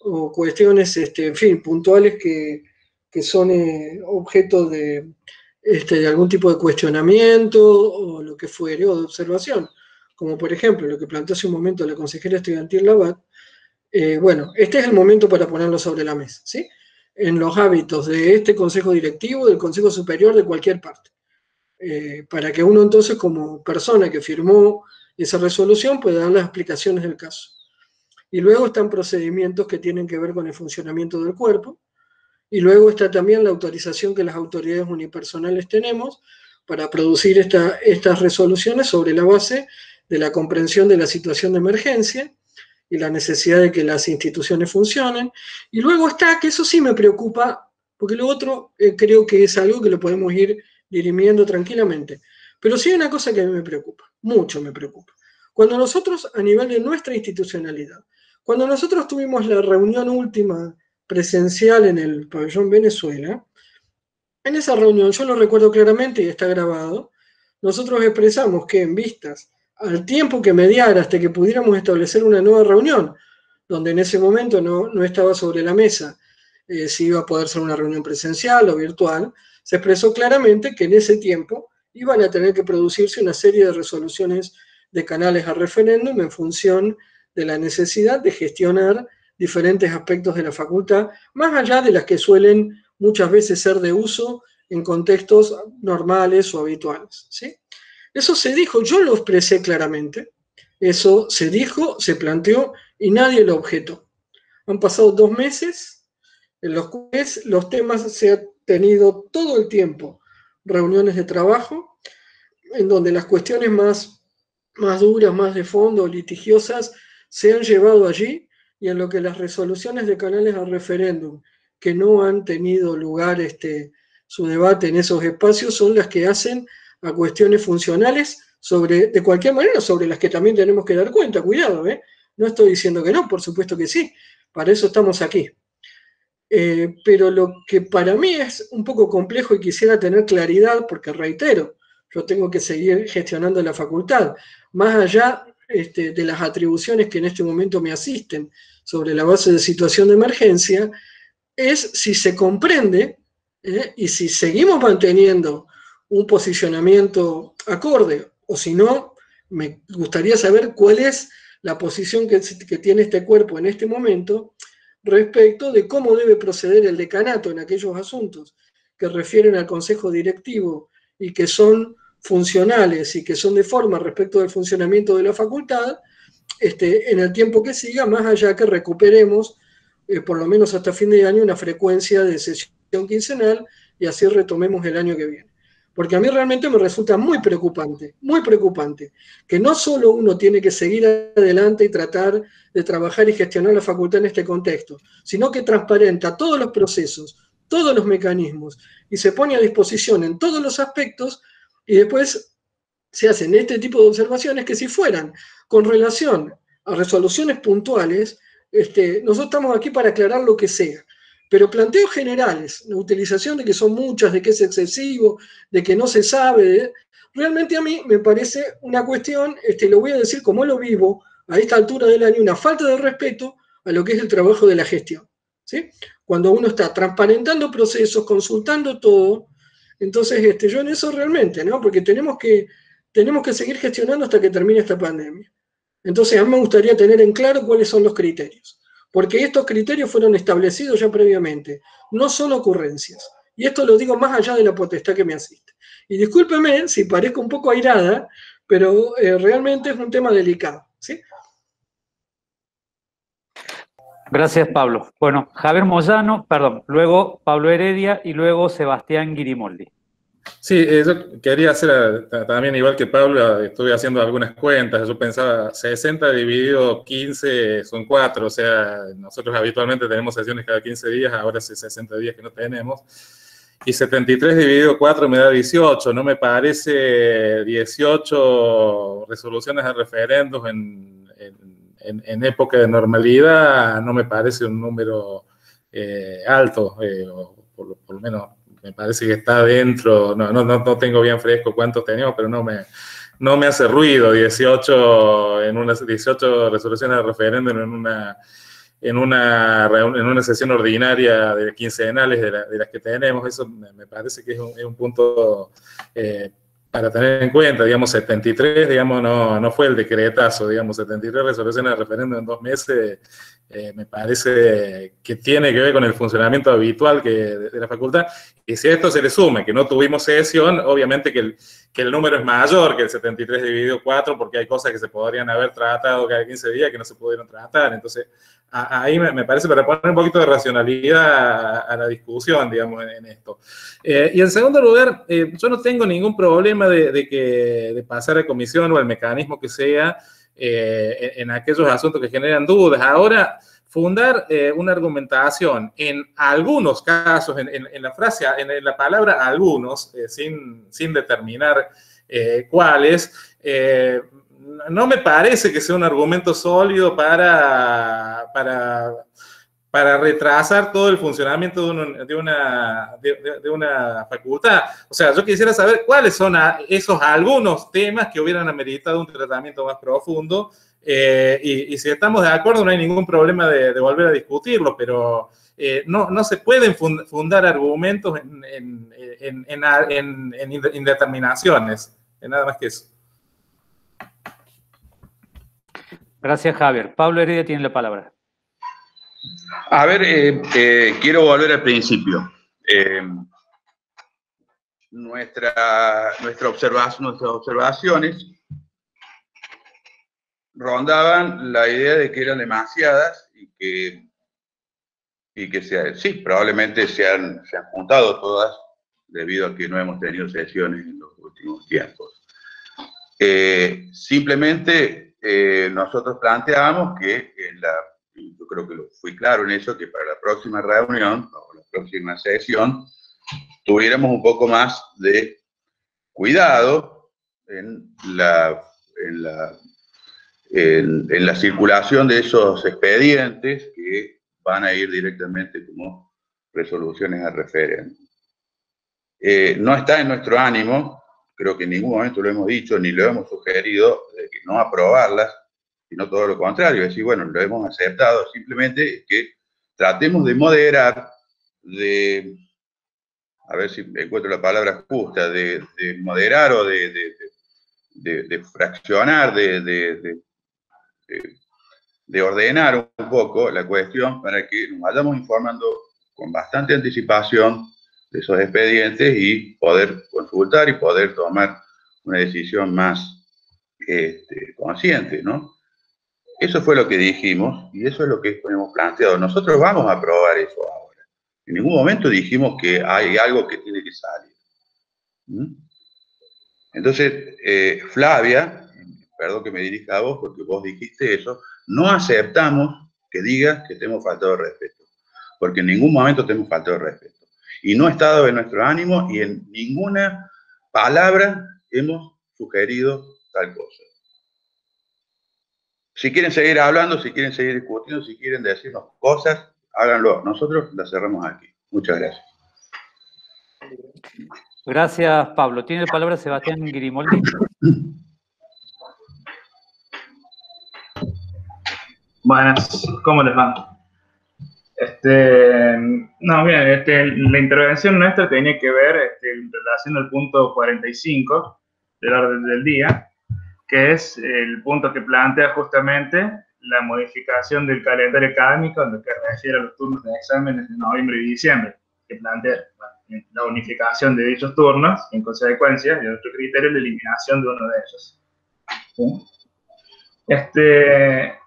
o cuestiones, este, en fin, puntuales que, que son eh, objeto de, este, de algún tipo de cuestionamiento o lo que fuere, o de observación, como por ejemplo lo que planteó hace un momento la consejera estudiantil Labat, eh, bueno, este es el momento para ponerlo sobre la mesa, ¿sí? En los hábitos de este consejo directivo, del consejo superior, de cualquier parte. Eh, para que uno entonces como persona que firmó esa resolución pueda dar las explicaciones del caso. Y luego están procedimientos que tienen que ver con el funcionamiento del cuerpo, y luego está también la autorización que las autoridades unipersonales tenemos para producir estas resoluciones sobre la base de la comprensión de la situación de emergencia y la necesidad de que las instituciones funcionen. Y luego está, que eso sí me preocupa, porque lo otro eh, creo que es algo que lo podemos ir dirimiendo tranquilamente. Pero sí hay una cosa que a mí me preocupa, mucho me preocupa. Cuando nosotros, a nivel de nuestra institucionalidad, cuando nosotros tuvimos la reunión última presencial en el pabellón Venezuela, en esa reunión, yo lo recuerdo claramente y está grabado, nosotros expresamos que en vistas al tiempo que mediara hasta que pudiéramos establecer una nueva reunión, donde en ese momento no, estaba sobre la mesa eh, si iba a poder ser una reunión presencial o virtual, se expresó claramente que en ese tiempo iban a tener que producirse una serie de resoluciones de canales a referéndum en función de la necesidad de gestionar diferentes aspectos de la facultad, más allá de las que suelen muchas veces ser de uso en contextos normales o habituales. ¿sí? Eso se dijo, yo lo expresé claramente, eso se dijo, se planteó y nadie lo objetó. Han pasado dos meses en los cuales los temas se tenido todo el tiempo reuniones de trabajo, en donde las cuestiones más, más duras, más de fondo, litigiosas, se han llevado allí y en lo que las resoluciones de canales al referéndum que no han tenido lugar este, su debate en esos espacios son las que hacen a cuestiones funcionales sobre, de cualquier manera, sobre las que también tenemos que dar cuenta, cuidado, ¿eh? No estoy diciendo que no, por supuesto que sí, para eso estamos aquí. Eh, pero lo que para mí es un poco complejo y quisiera tener claridad, porque reitero, yo tengo que seguir gestionando la facultad, más allá este, de las atribuciones que en este momento me asisten sobre la base de situación de emergencia, es si se comprende ¿eh? y si seguimos manteniendo un posicionamiento acorde, o si no, me gustaría saber cuál es la posición que, que, tiene este cuerpo en este momento respecto de cómo debe proceder el decanato en aquellos asuntos que refieren al consejo directivo y que son funcionales y que son de forma respecto del funcionamiento de la facultad, este, en el tiempo que siga, más allá que recuperemos eh, por lo menos hasta fin de año, una frecuencia de sesión quincenal y así retomemos el año que viene. Porque a mí realmente me resulta muy preocupante, muy preocupante, que no solo uno tiene que seguir adelante y tratar de trabajar y gestionar la facultad en este contexto, sino que transparenta todos los procesos, todos los mecanismos y se pone a disposición en todos los aspectos y después se hacen este tipo de observaciones que si fueran con relación a resoluciones puntuales, este, nosotros estamos aquí para aclarar lo que sea. Pero planteos generales, la utilización de que son muchas, de que es excesivo, de que no se sabe, realmente a mí me parece una cuestión, este, lo voy a decir como lo vivo, a esta altura del año, una falta de respeto a lo que es el trabajo de la gestión. ¿sí? Cuando uno está transparentando procesos, consultando todo, entonces este, yo en eso realmente, ¿no? Porque tenemos que, tenemos que seguir gestionando hasta que termine esta pandemia. Entonces, a mí me gustaría tener en claro cuáles son los criterios, porque estos criterios fueron establecidos ya previamente, no son ocurrencias. Y esto lo digo más allá de la potestad que me asiste. Y discúlpeme si parezco un poco airada, pero eh, realmente es un tema delicado. ¿sí? Gracias, Pablo. Bueno, Javier Moyano, perdón, luego Pablo Heredia y luego Sebastián Girimoldi. Sí, eh, yo quería hacer eh, también, igual que Pablo, estuve haciendo algunas cuentas, yo pensaba 60 dividido 15 son 4, o sea, nosotros habitualmente tenemos sesiones cada 15 días, ahora hace 60 días que no tenemos, y 73 dividido 4 me da 18, no me parece 18 resoluciones de referendos en, en, época de normalidad, no me parece un número eh, alto, por, por lo menos me parece que está dentro, no, no, no tengo bien fresco cuántos teníamos, pero no me, no me hace ruido 18, en unas 18 resoluciones de referéndum en una, en una, en una sesión ordinaria de quincenales de, de las que tenemos. Eso me, parece que es un, es un punto eh, para tener en cuenta, digamos, 73, digamos, no, no fue el decretazo, digamos, 73 resoluciones de referéndum en dos meses, eh, me parece que tiene que ver con el funcionamiento habitual que, de, la facultad. Y si a esto se le suma que no tuvimos sesión, obviamente que el, que el número es mayor que el 73 dividido 4, porque hay cosas que se podrían haber tratado cada 15 días que no se pudieron tratar. Entonces, ahí me, parece para poner un poquito de racionalidad a, la discusión, digamos, en, esto. Eh, y en segundo lugar, eh, yo no tengo ningún problema de, que, de pasar a comisión o el mecanismo que sea eh, en, aquellos asuntos que generan dudas. Ahora, fundar una argumentación en algunos casos, en, la frase, en, la palabra algunos, sin, sin determinar cuáles, no me parece que sea un argumento sólido para, para, para retrasar todo el funcionamiento de, una, de, una facultad. O sea, yo quisiera saber cuáles son esos algunos temas que hubieran ameritado un tratamiento más profundo eh, y, si estamos de acuerdo no hay ningún problema de, volver a discutirlo, pero eh, no, no se pueden fundar argumentos en, en, en indeterminaciones, nada más que eso. Gracias, Javier. Pablo Heredia tiene la palabra. A ver, eh, eh, quiero volver al principio. Eh, nuestra, nuestras observaciones rondaban la idea de que eran demasiadas y que, y que se, sí, probablemente se han, se han juntado todas debido a que no hemos tenido sesiones en los últimos tiempos. simplemente nosotros planteábamos que en la yo creo que lo fui claro en eso, que para la próxima reunión o la próxima sesión tuviéramos un poco más de cuidado en la, en la, en, la circulación de esos expedientes que van a ir directamente como resoluciones a referéndum. Eh, no está en nuestro ánimo, creo que en ningún momento lo hemos dicho ni lo hemos sugerido, de que no aprobarlas, sino todo lo contrario, es decir, bueno, lo hemos aceptado, simplemente que tratemos de moderar, de, a ver si encuentro la palabra justa, de, moderar o de, de fraccionar, de, ordenar un poco la cuestión para que nos vayamos informando con bastante anticipación de esos expedientes y poder consultar y poder tomar una decisión más este, consciente, ¿no? Eso fue lo que dijimos y eso es lo que hemos planteado. Nosotros vamos a probar eso ahora. En ningún momento dijimos que hay algo que tiene que salir. ¿Mm? Entonces, eh, Flavia, perdón que me dirija a vos porque vos dijiste eso, no aceptamos que digas que te hemos faltado de respeto, porque en ningún momento te hemos faltado de respeto. Y no ha estado en nuestro ánimo y en ninguna palabra hemos sugerido tal cosa. Si quieren seguir hablando, si quieren seguir discutiendo, si quieren decirnos cosas, háganlo. Nosotros las cerramos aquí. Muchas gracias. Gracias, Pablo. Tiene la palabra Sebastián Girimoldi. Buenas, ¿cómo les va? Este, no, bien, este, la intervención nuestra tenía que ver este, en relación al punto 45 del orden del día, que es el punto que plantea justamente la modificación del calendario académico en lo que refiere a los turnos de exámenes de noviembre y diciembre, que plantea la unificación de dichos turnos, en consecuencia, y otro criterio, la eliminación de uno de ellos. Este,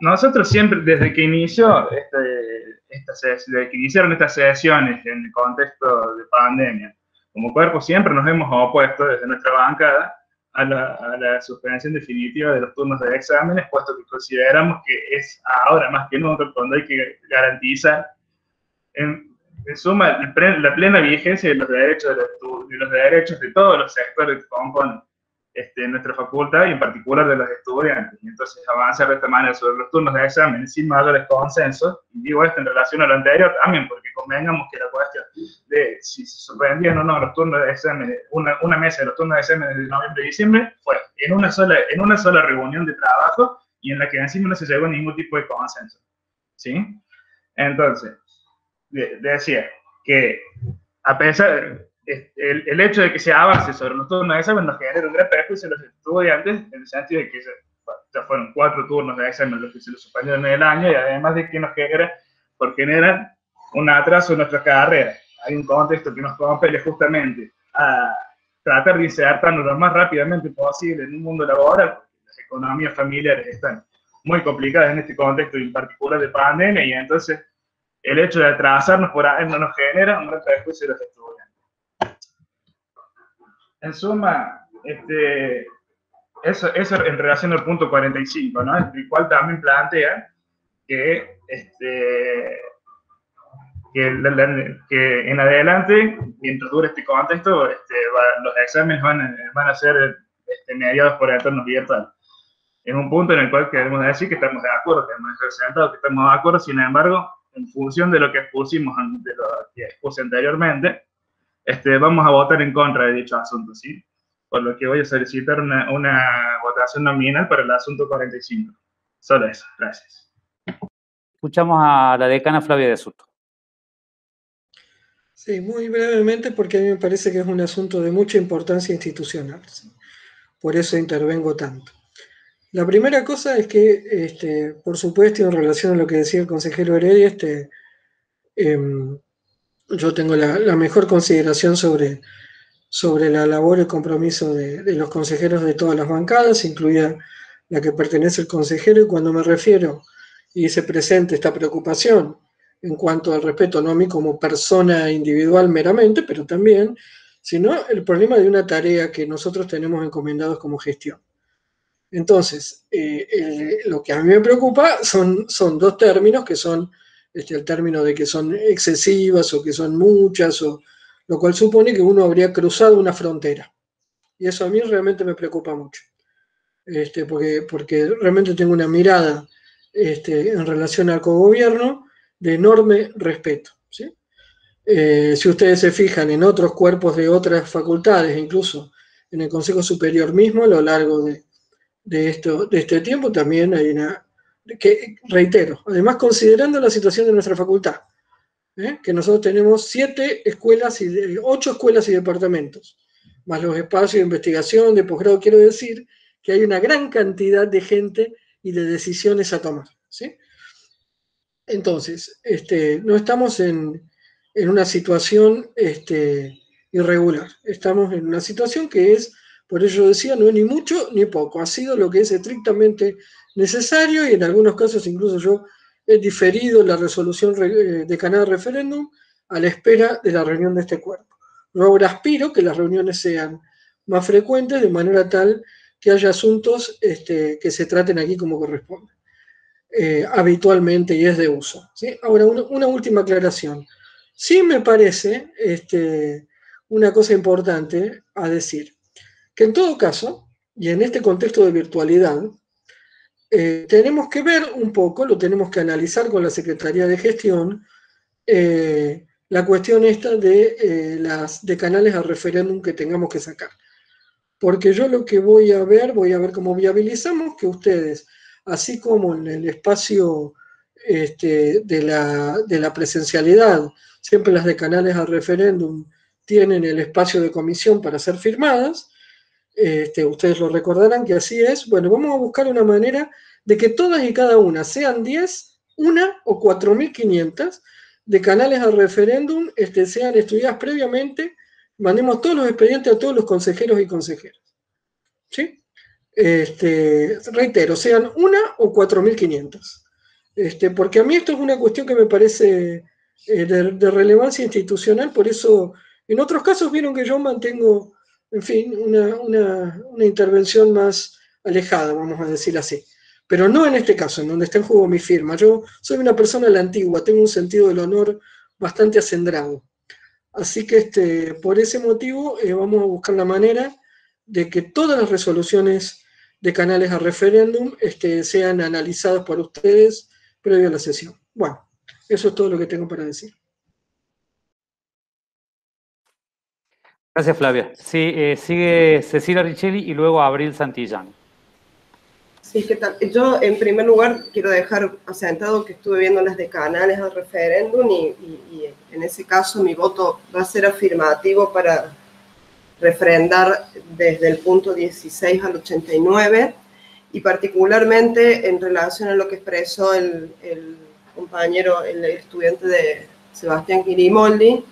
nosotros siempre, desde que inició este, esta, desde que iniciaron estas sesiones en el contexto de pandemia, como cuerpo siempre nos hemos opuesto desde nuestra bancada a la, suspensión definitiva de los turnos de exámenes, puesto que consideramos que es ahora más que nunca cuando hay que garantizar, en, suma, la plena vigencia de los derechos de los, derechos de todos los sectores que este, nuestra facultad y en particular de los estudiantes. Entonces avanzar de esta manera sobre los turnos de examen sin mayores consensos, y digo esto en relación a lo anterior también, porque convengamos que la cuestión de si se suspendían o no los turnos de examen, una, una mesa de los turnos de examen de noviembre y diciembre, fue en una, sola, en una sola reunión de trabajo y en la que encima no se llegó a ningún tipo de consenso. ¿Sí? Entonces, decía que a pesar, el, hecho de que se avance sobre los turnos de examen nos genera un gran perjuicio a los estudiantes, en el sentido de que ya fueron cuatro turnos de examen los que se los suspendieron en el año, y además de que nos genera, por generar un atraso en nuestra carrera. Hay un contexto que nos compele justamente a tratar de insertarnos lo más rápidamente posible en un mundo laboral, porque las economías familiares están muy complicadas en este contexto, en particular de pandemia, y entonces el hecho de atrasarnos por ahí no nos genera un gran perjuicio de los estudiantes. En suma, este, eso, eso en relación al punto 45, ¿no? el cual también plantea que, este, que, que en adelante, mientras dure este contexto, este, los exámenes van, van a ser este, mediados por entornos virtuales. Es un punto en el cual queremos decir que estamos de acuerdo, que hemos presentado que estamos de acuerdo, sin embargo, en función de lo que expusimos, de lo que expuse anteriormente, este, vamos a votar en contra de dicho asunto, ¿sí? Por lo que voy a solicitar una, una votación nominal para el asunto 45. Solo eso, gracias. Escuchamos a la decana Flavia de Soto. Sí, muy brevemente porque a mí me parece que es un asunto de mucha importancia institucional. Por eso intervengo tanto. La primera cosa es que, este, por supuesto, en relación a lo que decía el consejero Heredia, este, em, yo tengo la, mejor consideración sobre, sobre la labor y compromiso de, los consejeros de todas las bancadas, incluida la que pertenece al consejero, y cuando me refiero y se presente esta preocupación en cuanto al respeto, no a mí como persona individual meramente, pero también, sino el problema de una tarea que nosotros tenemos encomendados como gestión. Entonces, eh, lo que a mí me preocupa son, son dos términos, que son este, el término de que son excesivas o que son muchas, o, lo cual supone que uno habría cruzado una frontera. Y eso a mí realmente me preocupa mucho, este, porque, porque realmente tengo una mirada este, en relación al cogobierno de enorme respeto. ¿sí? Eh, si ustedes se fijan en otros cuerpos de otras facultades, incluso en el Consejo Superior mismo, a lo largo de, esto, de este tiempo, también hay una, que reitero, además considerando la situación de nuestra facultad, ¿eh? que nosotros tenemos siete escuelas y ocho escuelas y departamentos, más los espacios de investigación, de posgrado, quiero decir que hay una gran cantidad de gente y de decisiones a tomar. ¿sí? Entonces, este, no estamos en, una situación este, irregular, estamos en una situación que es, por ello decía, no es ni mucho ni poco, ha sido lo que es estrictamente necesario y en algunos casos incluso yo he diferido la resolución eh, de canal referéndum a la espera de la reunión de este cuerpo. Yo ahora aspiro que las reuniones sean más frecuentes de manera tal que haya asuntos este, que se traten aquí como corresponde, eh, habitualmente y es de uso. Ahora, una, última aclaración. Sí me parece este, una cosa importante a decir, que en todo caso, y en este contexto de virtualidad, eh, tenemos que ver un poco, lo tenemos que analizar con la Secretaría de Gestión, eh, la cuestión esta de, las, de canales a referéndum que tengamos que sacar. Porque yo lo que voy a ver, voy a ver cómo viabilizamos que ustedes, así como en el espacio este, de, la, presencialidad, siempre las de canales al referéndum tienen el espacio de comisión para ser firmadas, este, ustedes lo recordarán que así es, bueno, vamos a buscar una manera de que todas y cada una, sean 10, una o 4.500 de canales al referéndum, este, sean estudiadas previamente mandemos todos los expedientes a todos los consejeros y consejeras. ¿Sí? Este, reitero, sean una o 4.500. Este, porque a mí esto es una cuestión que me parece eh, de, relevancia institucional, por eso en otros casos vieron que yo mantengo, en fin, una, una intervención más alejada, vamos a decir así. Pero no en este caso, en donde está en juego mi firma. Yo soy una persona de la antigua, tengo un sentido del honor bastante acendrado. Así que este, por ese motivo eh, vamos a buscar la manera de que todas las resoluciones de canales a referéndum este, sean analizadas por ustedes previo a la sesión. Bueno, eso es todo lo que tengo para decir. Gracias, Flavia. Sí, eh, sigue Cecilia Richelli y luego Abril Santillán. Sí, ¿qué tal? Yo, en primer lugar, quiero dejar asentado que estuve viendo las de canales al referéndum y, en ese caso mi voto va a ser afirmativo para refrendar desde el punto 16 al 89 y particularmente en relación a lo que expresó el, compañero, el estudiante de Sebastián Quirimoldi,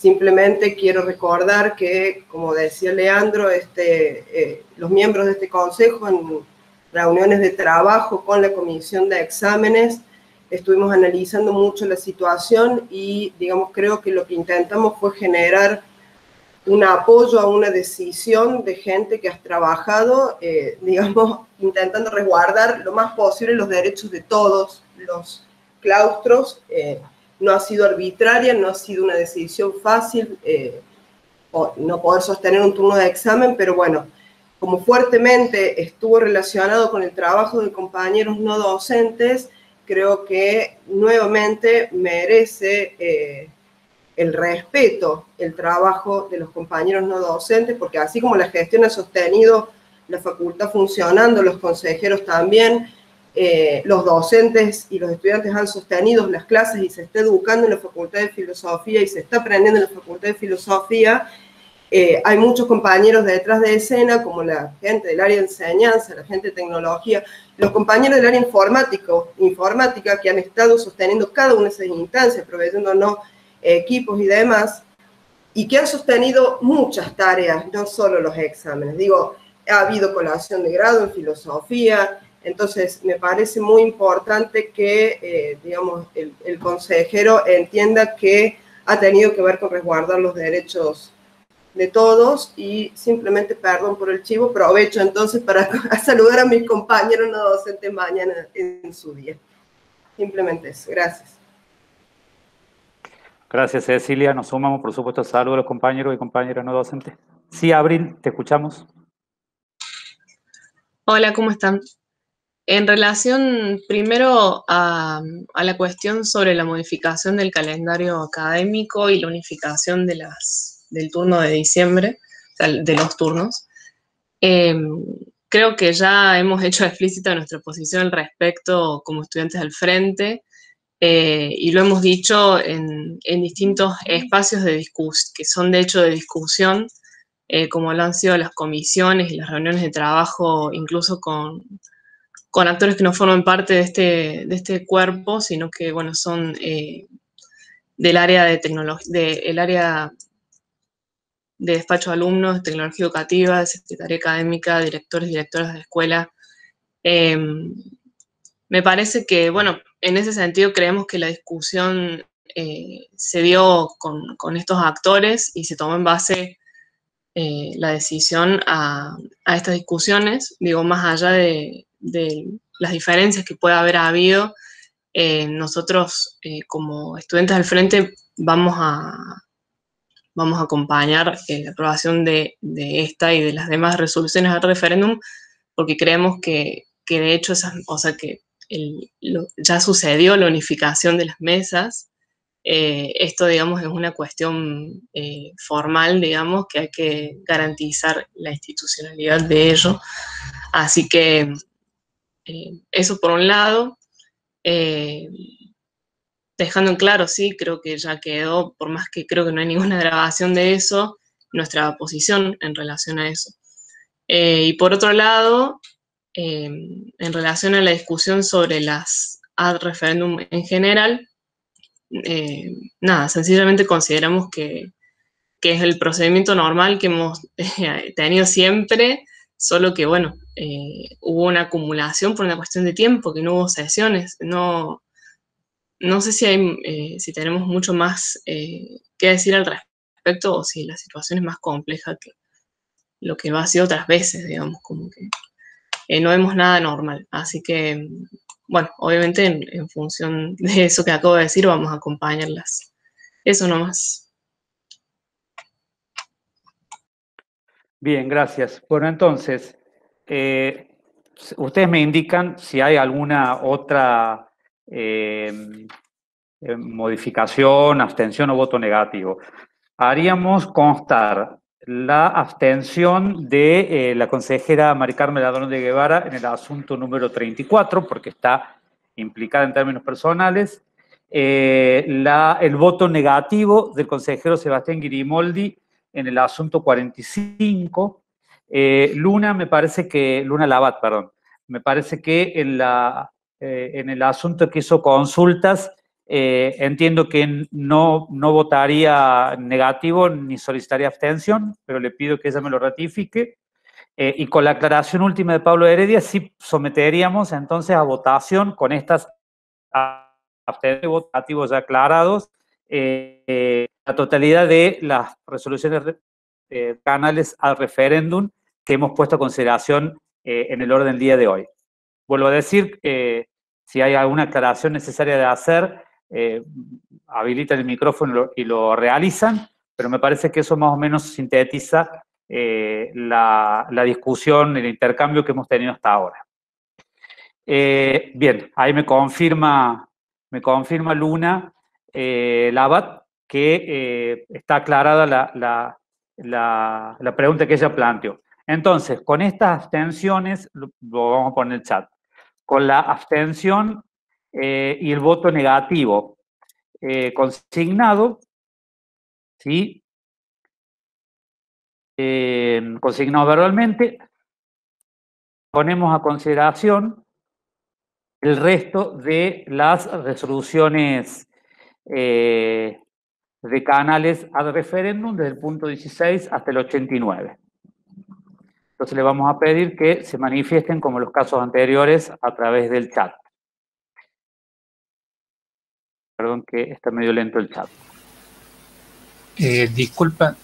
simplemente quiero recordar que, como decía Leandro, este, eh, los miembros de este consejo en reuniones de trabajo con la comisión de exámenes, estuvimos analizando mucho la situación y, digamos, creo que lo que intentamos fue generar un apoyo a una decisión de gente que ha trabajado, eh, digamos, intentando resguardar lo más posible los derechos de todos los claustros. Eh, no ha sido arbitraria, no ha sido una decisión fácil, eh, no poder sostener un turno de examen, pero bueno, como fuertemente estuvo relacionado con el trabajo de compañeros no docentes, creo que nuevamente merece eh, el respeto, el trabajo de los compañeros no docentes, porque así como la gestión ha sostenido la facultad funcionando, los consejeros también, eh, los docentes y los estudiantes han sostenido las clases y se está educando en la Facultad de Filosofía y se está aprendiendo en la Facultad de Filosofía. Eh, hay muchos compañeros detrás de escena, como la gente del área de enseñanza, la gente de tecnología, los compañeros del área informático, informática que han estado sosteniendo cada una de esas instancias, proveyéndonos equipos y demás, y que han sostenido muchas tareas, no solo los exámenes. Digo, ha habido colación de grado en filosofía, entonces, me parece muy importante que, eh, digamos, el, consejero entienda que ha tenido que ver con resguardar los derechos de todos y simplemente, perdón por el chivo, aprovecho entonces para saludar a mis compañeros no docentes mañana en su día. Simplemente eso. Gracias. Gracias, Cecilia. Nos sumamos, por supuesto, saludos a los compañeros y compañeras no docentes. Sí, Abril, te escuchamos. Hola, ¿cómo están? En relación primero a, la cuestión sobre la modificación del calendario académico y la unificación del turno de diciembre, de los turnos, em, creo que ya hemos hecho explícita nuestra posición al respecto como estudiantes del frente eh, y lo hemos dicho en, distintos espacios que son de hecho de discusión, eh, como lo han sido las comisiones y las reuniones de trabajo, incluso con con actores que no forman parte de este, de este cuerpo, sino que, bueno, son eh, del área de tecnología, del área de despacho de alumnos, de tecnología educativa, de secretaría académica, directores y directoras de escuela. Em, me parece que, bueno, en ese sentido creemos que la discusión eh, se dio con, estos actores y se tomó en base eh, la decisión a, a, estas discusiones, digo, más allá de, de las diferencias que pueda haber habido, eh, nosotros eh, como estudiantes del frente vamos a, vamos a acompañar eh, la aprobación de, esta y de las demás resoluciones al referéndum, porque creemos que, de hecho o sea, que ya sucedió la unificación de las mesas. esto, digamos, es una cuestión formal, digamos, que hay que garantizar la institucionalidad de ello. Así que eh, eso por un lado. Eh, dejando en claro, sí, creo que ya quedó, por más que creo que no hay ninguna grabación de eso, nuestra posición en relación a eso. Eh, y por otro lado, en relación a la discusión sobre las ad referéndum en general, nada, sencillamente consideramos que, que, es el procedimiento normal que hemos tenido siempre solo que, bueno, eh, hubo una acumulación por una cuestión de tiempo, que no hubo sesiones, no, no sé si, eh, si tenemos mucho más eh, que decir al respecto o si la situación es más compleja que lo que va a ser otras veces, digamos, como que no vemos nada normal. Así que, bueno, obviamente en, en, función de eso que acabo de decir, vamos a acompañarlas. Eso nomás. Bien, gracias. Bueno, entonces, eh, ustedes me indican si hay alguna otra eh, eh, modificación, abstención o voto negativo. Haríamos constar la abstención de la consejera Mari Carmen Ladrón de Guevara en el asunto número 34, porque está implicada en términos personales. el voto negativo del consejero Sebastián Girimoldi en el asunto 45. Eh, Luna, me parece que, Luna Labat, perdón, me parece que en, eh, el asunto que hizo consultas, eh, entiendo que no, no votaría negativo ni solicitaría abstención, pero le pido que ella me lo ratifique. y con la aclaración última de Pablo Heredia, sí someteríamos entonces a votación con estas abstenciones votativos ya aclarados la totalidad de las resoluciones canales al referéndum que hemos puesto a consideración eh, en el orden del día de hoy. Vuelvo a decir, si hay alguna aclaración necesaria de hacer, habilitan el micrófono y lo, realizan, pero me parece que eso más o menos sintetiza la, la, discusión, el intercambio que hemos tenido hasta ahora. Eh, bien, ahí me confirma, me confirma Luna eh, Labat que eh, está aclarada la, la, pregunta que ella planteó. Entonces, con estas abstenciones, lo, vamos a poner en el chat, con la abstención y el voto negativo consignado, ¿sí? consignado verbalmente, ponemos a consideración el resto de las resoluciones eh, de canales ad referéndum desde el punto 16 hasta el 89. Entonces le vamos a pedir que se manifiesten como los casos anteriores a través del chat. Perdón que está medio lento el chat. Eh, disculpa,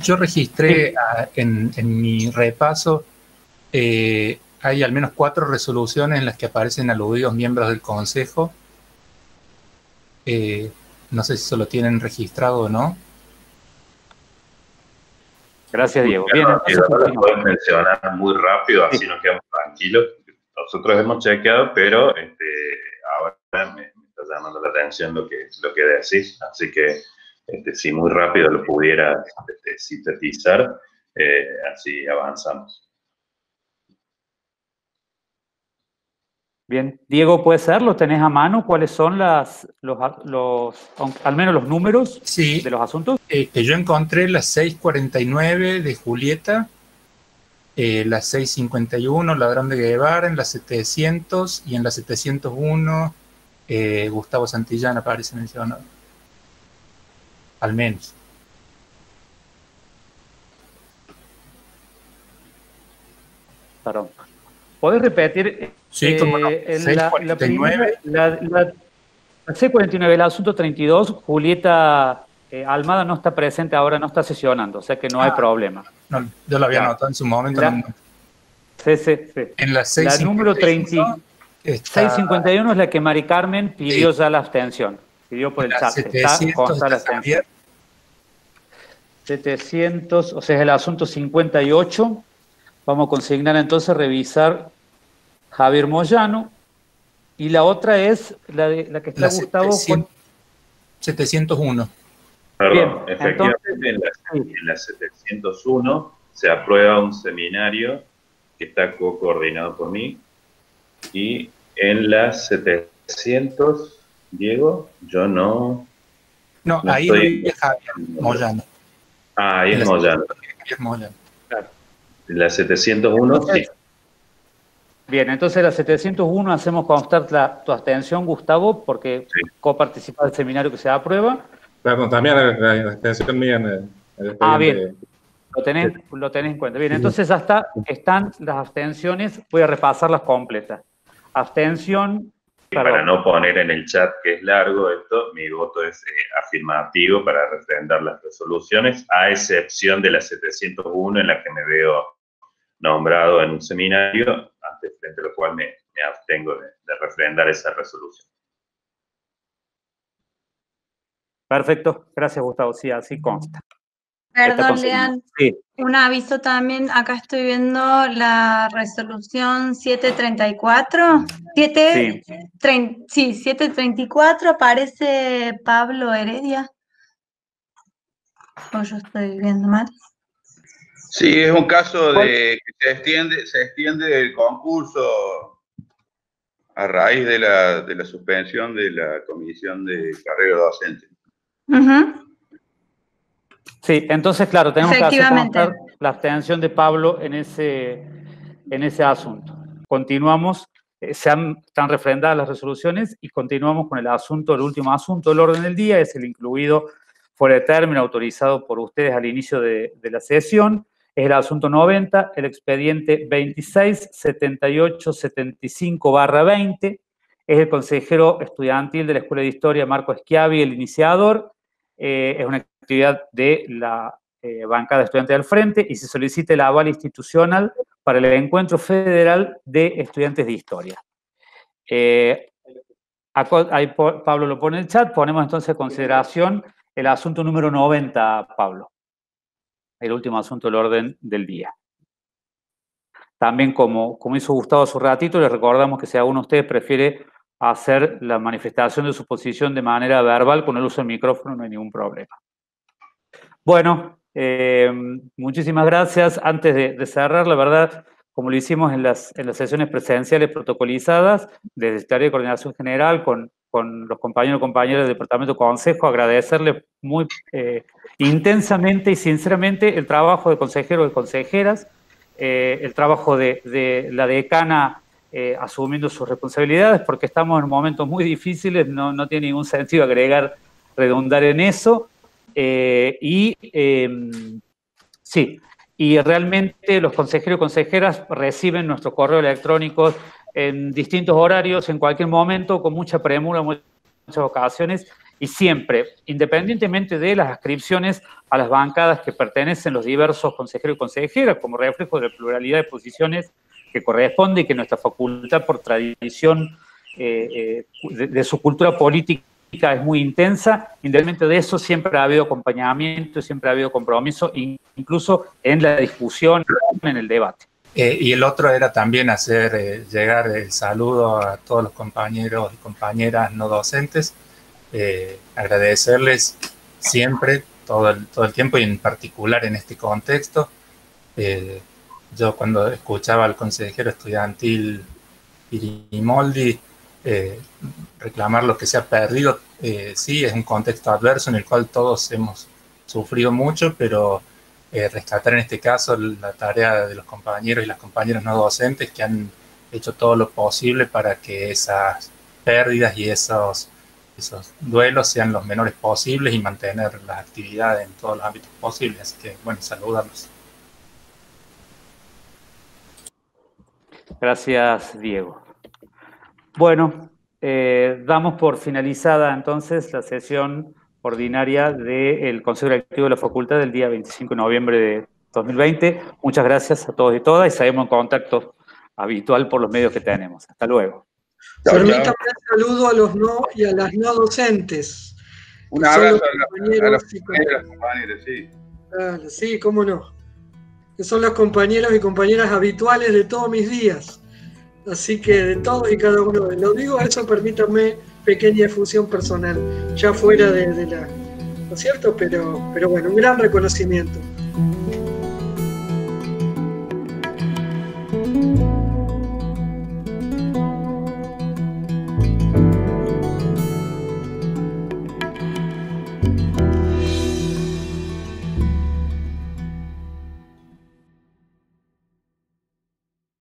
yo registré en, mi repaso eh, hay al menos cuatro resoluciones en las que aparecen aludidos miembros del Consejo. Eh, no sé si se lo tienen registrado o no. Gracias, Diego. Bien, puedes mencionar muy rápido, así nos quedamos tranquilos. Nosotros hemos chequeado, pero este, ahora me, está llamando la atención lo que, lo que decís, así que este, si muy rápido lo pudiera este, sintetizar, eh, así avanzamos. Bien, Diego, ¿puede ser? ¿Lo tenés a mano? ¿Cuáles son las, los, al menos los números de los asuntos? Eh, que yo encontré las 649 de Julieta, eh, las 651 Ladrón de Guevara, en las 700 y en las 701 eh, Gustavo Santillán aparece mencionado. Al menos. Perdón. ¿Podés repetir Sí, como no. Eh, la, 649. La, C49, el asunto 32, Julieta eh, Almada no está presente ahora, no está sesionando, o sea que no hay ah, problema. No, yo lo había notado en su momento. sí, sí, sí. En la 651. La número 30, 651 es la que Mari Carmen pidió ya la abstención. Pidió por el chat. 700 está la abstención. 700, o sea, es el asunto 58. Vamos a consignar entonces revisar Javier Moyano, y la otra es la, de, la que está Gustavo 701. Perdón, efectivamente en, la, 701 se aprueba un seminario que está co-coordinado por mí y en la 700, Diego, yo no... No, ahí es Javier Moyano. Ah, ahí es Moyano. En la 701 sí. Bien, entonces la 701 hacemos constar la, tu abstención, Gustavo, porque sí. coparticipa del seminario que se da a prueba. Claro, también la, abstención mía en el, Ah, bien. Lo tenés, lo tenés en cuenta. Bien, entonces hasta están las abstenciones, voy a repasarlas completas. Abstención. para no poner en el chat que es largo esto, mi voto es eh, afirmativo para refrendar las resoluciones, a excepción de la 701 en la que me veo nombrado en un seminario frente a lo cual me, abstengo de, refrendar esa resolución. Perfecto, gracias Gustavo, sí, así consta. Perdón, Lean, un aviso también, acá estoy viendo la resolución 734, 7, sí. 734, aparece Pablo Heredia. O yo estoy viendo mal. Sí, es un caso de que se extiende, se extiende el concurso a raíz de la, de la suspensión de la comisión de carrera docente. Sí, entonces, claro, tenemos que hacer la abstención de Pablo en ese, en ese asunto. Continuamos, eh, se han, están refrendadas las resoluciones y continuamos con el asunto, el último asunto del orden del día, es el incluido fuera de término autorizado por ustedes al inicio de, de la sesión es el asunto 90, el expediente 267875-20, es el consejero estudiantil de la Escuela de Historia Marco Esquiavi, el iniciador, eh, es una actividad de la eh, bancada estudiante del frente y se solicita el aval institucional para el Encuentro Federal de Estudiantes de Historia. Eh, ahí Pablo lo pone en el chat, ponemos entonces en consideración el asunto número 90, Pablo el último asunto del orden del día. también como, como hizo Gustavo hace un ratito, les recordamos que si alguno de ustedes prefiere hacer la manifestación de su posición de manera verbal con el uso del micrófono, no hay ningún problema. Bueno, eh, muchísimas gracias. Antes de, cerrar, la verdad, como lo hicimos en las, en las sesiones presenciales protocolizadas, desde el de Coordinación General, con, con los compañeros y compañeras del Departamento Consejo, agradecerle muy eh, intensamente y sinceramente el trabajo de consejeros y consejeras, eh, el trabajo de, la decana eh, asumiendo sus responsabilidades, porque estamos en momentos muy difíciles, no, no tiene ningún sentido agregar, redundar en eso. Y em, sí, y realmente los consejeros y consejeras reciben nuestros correos electrónicos en distintos horarios, en cualquier momento, con mucha premura, en muchas ocasiones, y siempre, independientemente de las ascripciones a las bancadas que pertenecen los diversos consejeros y consejeras, como reflejo de la pluralidad de posiciones que corresponde y que nuestra facultad, por tradición eh, eh, de, su cultura política, es muy intensa. Independientemente de eso, siempre ha habido acompañamiento, siempre ha habido compromiso, incluso en la discusión, en el debate. Eh, y el otro era también hacer llegar el saludo a todos los compañeros y compañeras no docentes eh, agradecerles siempre, todo el, todo el tiempo y en particular en este contexto. Eh, yo cuando escuchaba al consejero estudiantil Irimoldi eh, reclamar lo que se ha perdido, sí, es un contexto adverso en el cual todos hemos sufrido mucho, pero rescatar en este caso la tarea de los compañeros y las compañeras no docentes que han hecho todo lo posible para que esas pérdidas y esos esos duelos sean los menores posibles y mantener las actividades en todos los ámbitos posibles. Así que, bueno, saludarlos. Gracias, Diego. Bueno, eh, damos por finalizada entonces la sesión ordinaria del Consejo Directivo de la Facultad del día 25 de noviembre de 2020. Muchas gracias a todos y todas y seguimos en contacto habitual por los medios que tenemos. Hasta luego. Permítame un saludo a los no y a las no docentes. Un abrazo a, los compañeros, sí. Claro, sí, cómo no. Que son los compañeros y compañeras habituales de todos mis días. Así que de todos y cada uno. Lo digo, eso permítame pequeña efusión personal, ya fuera de, de la... ¿No es cierto? Pero, pero bueno, un gran reconocimiento.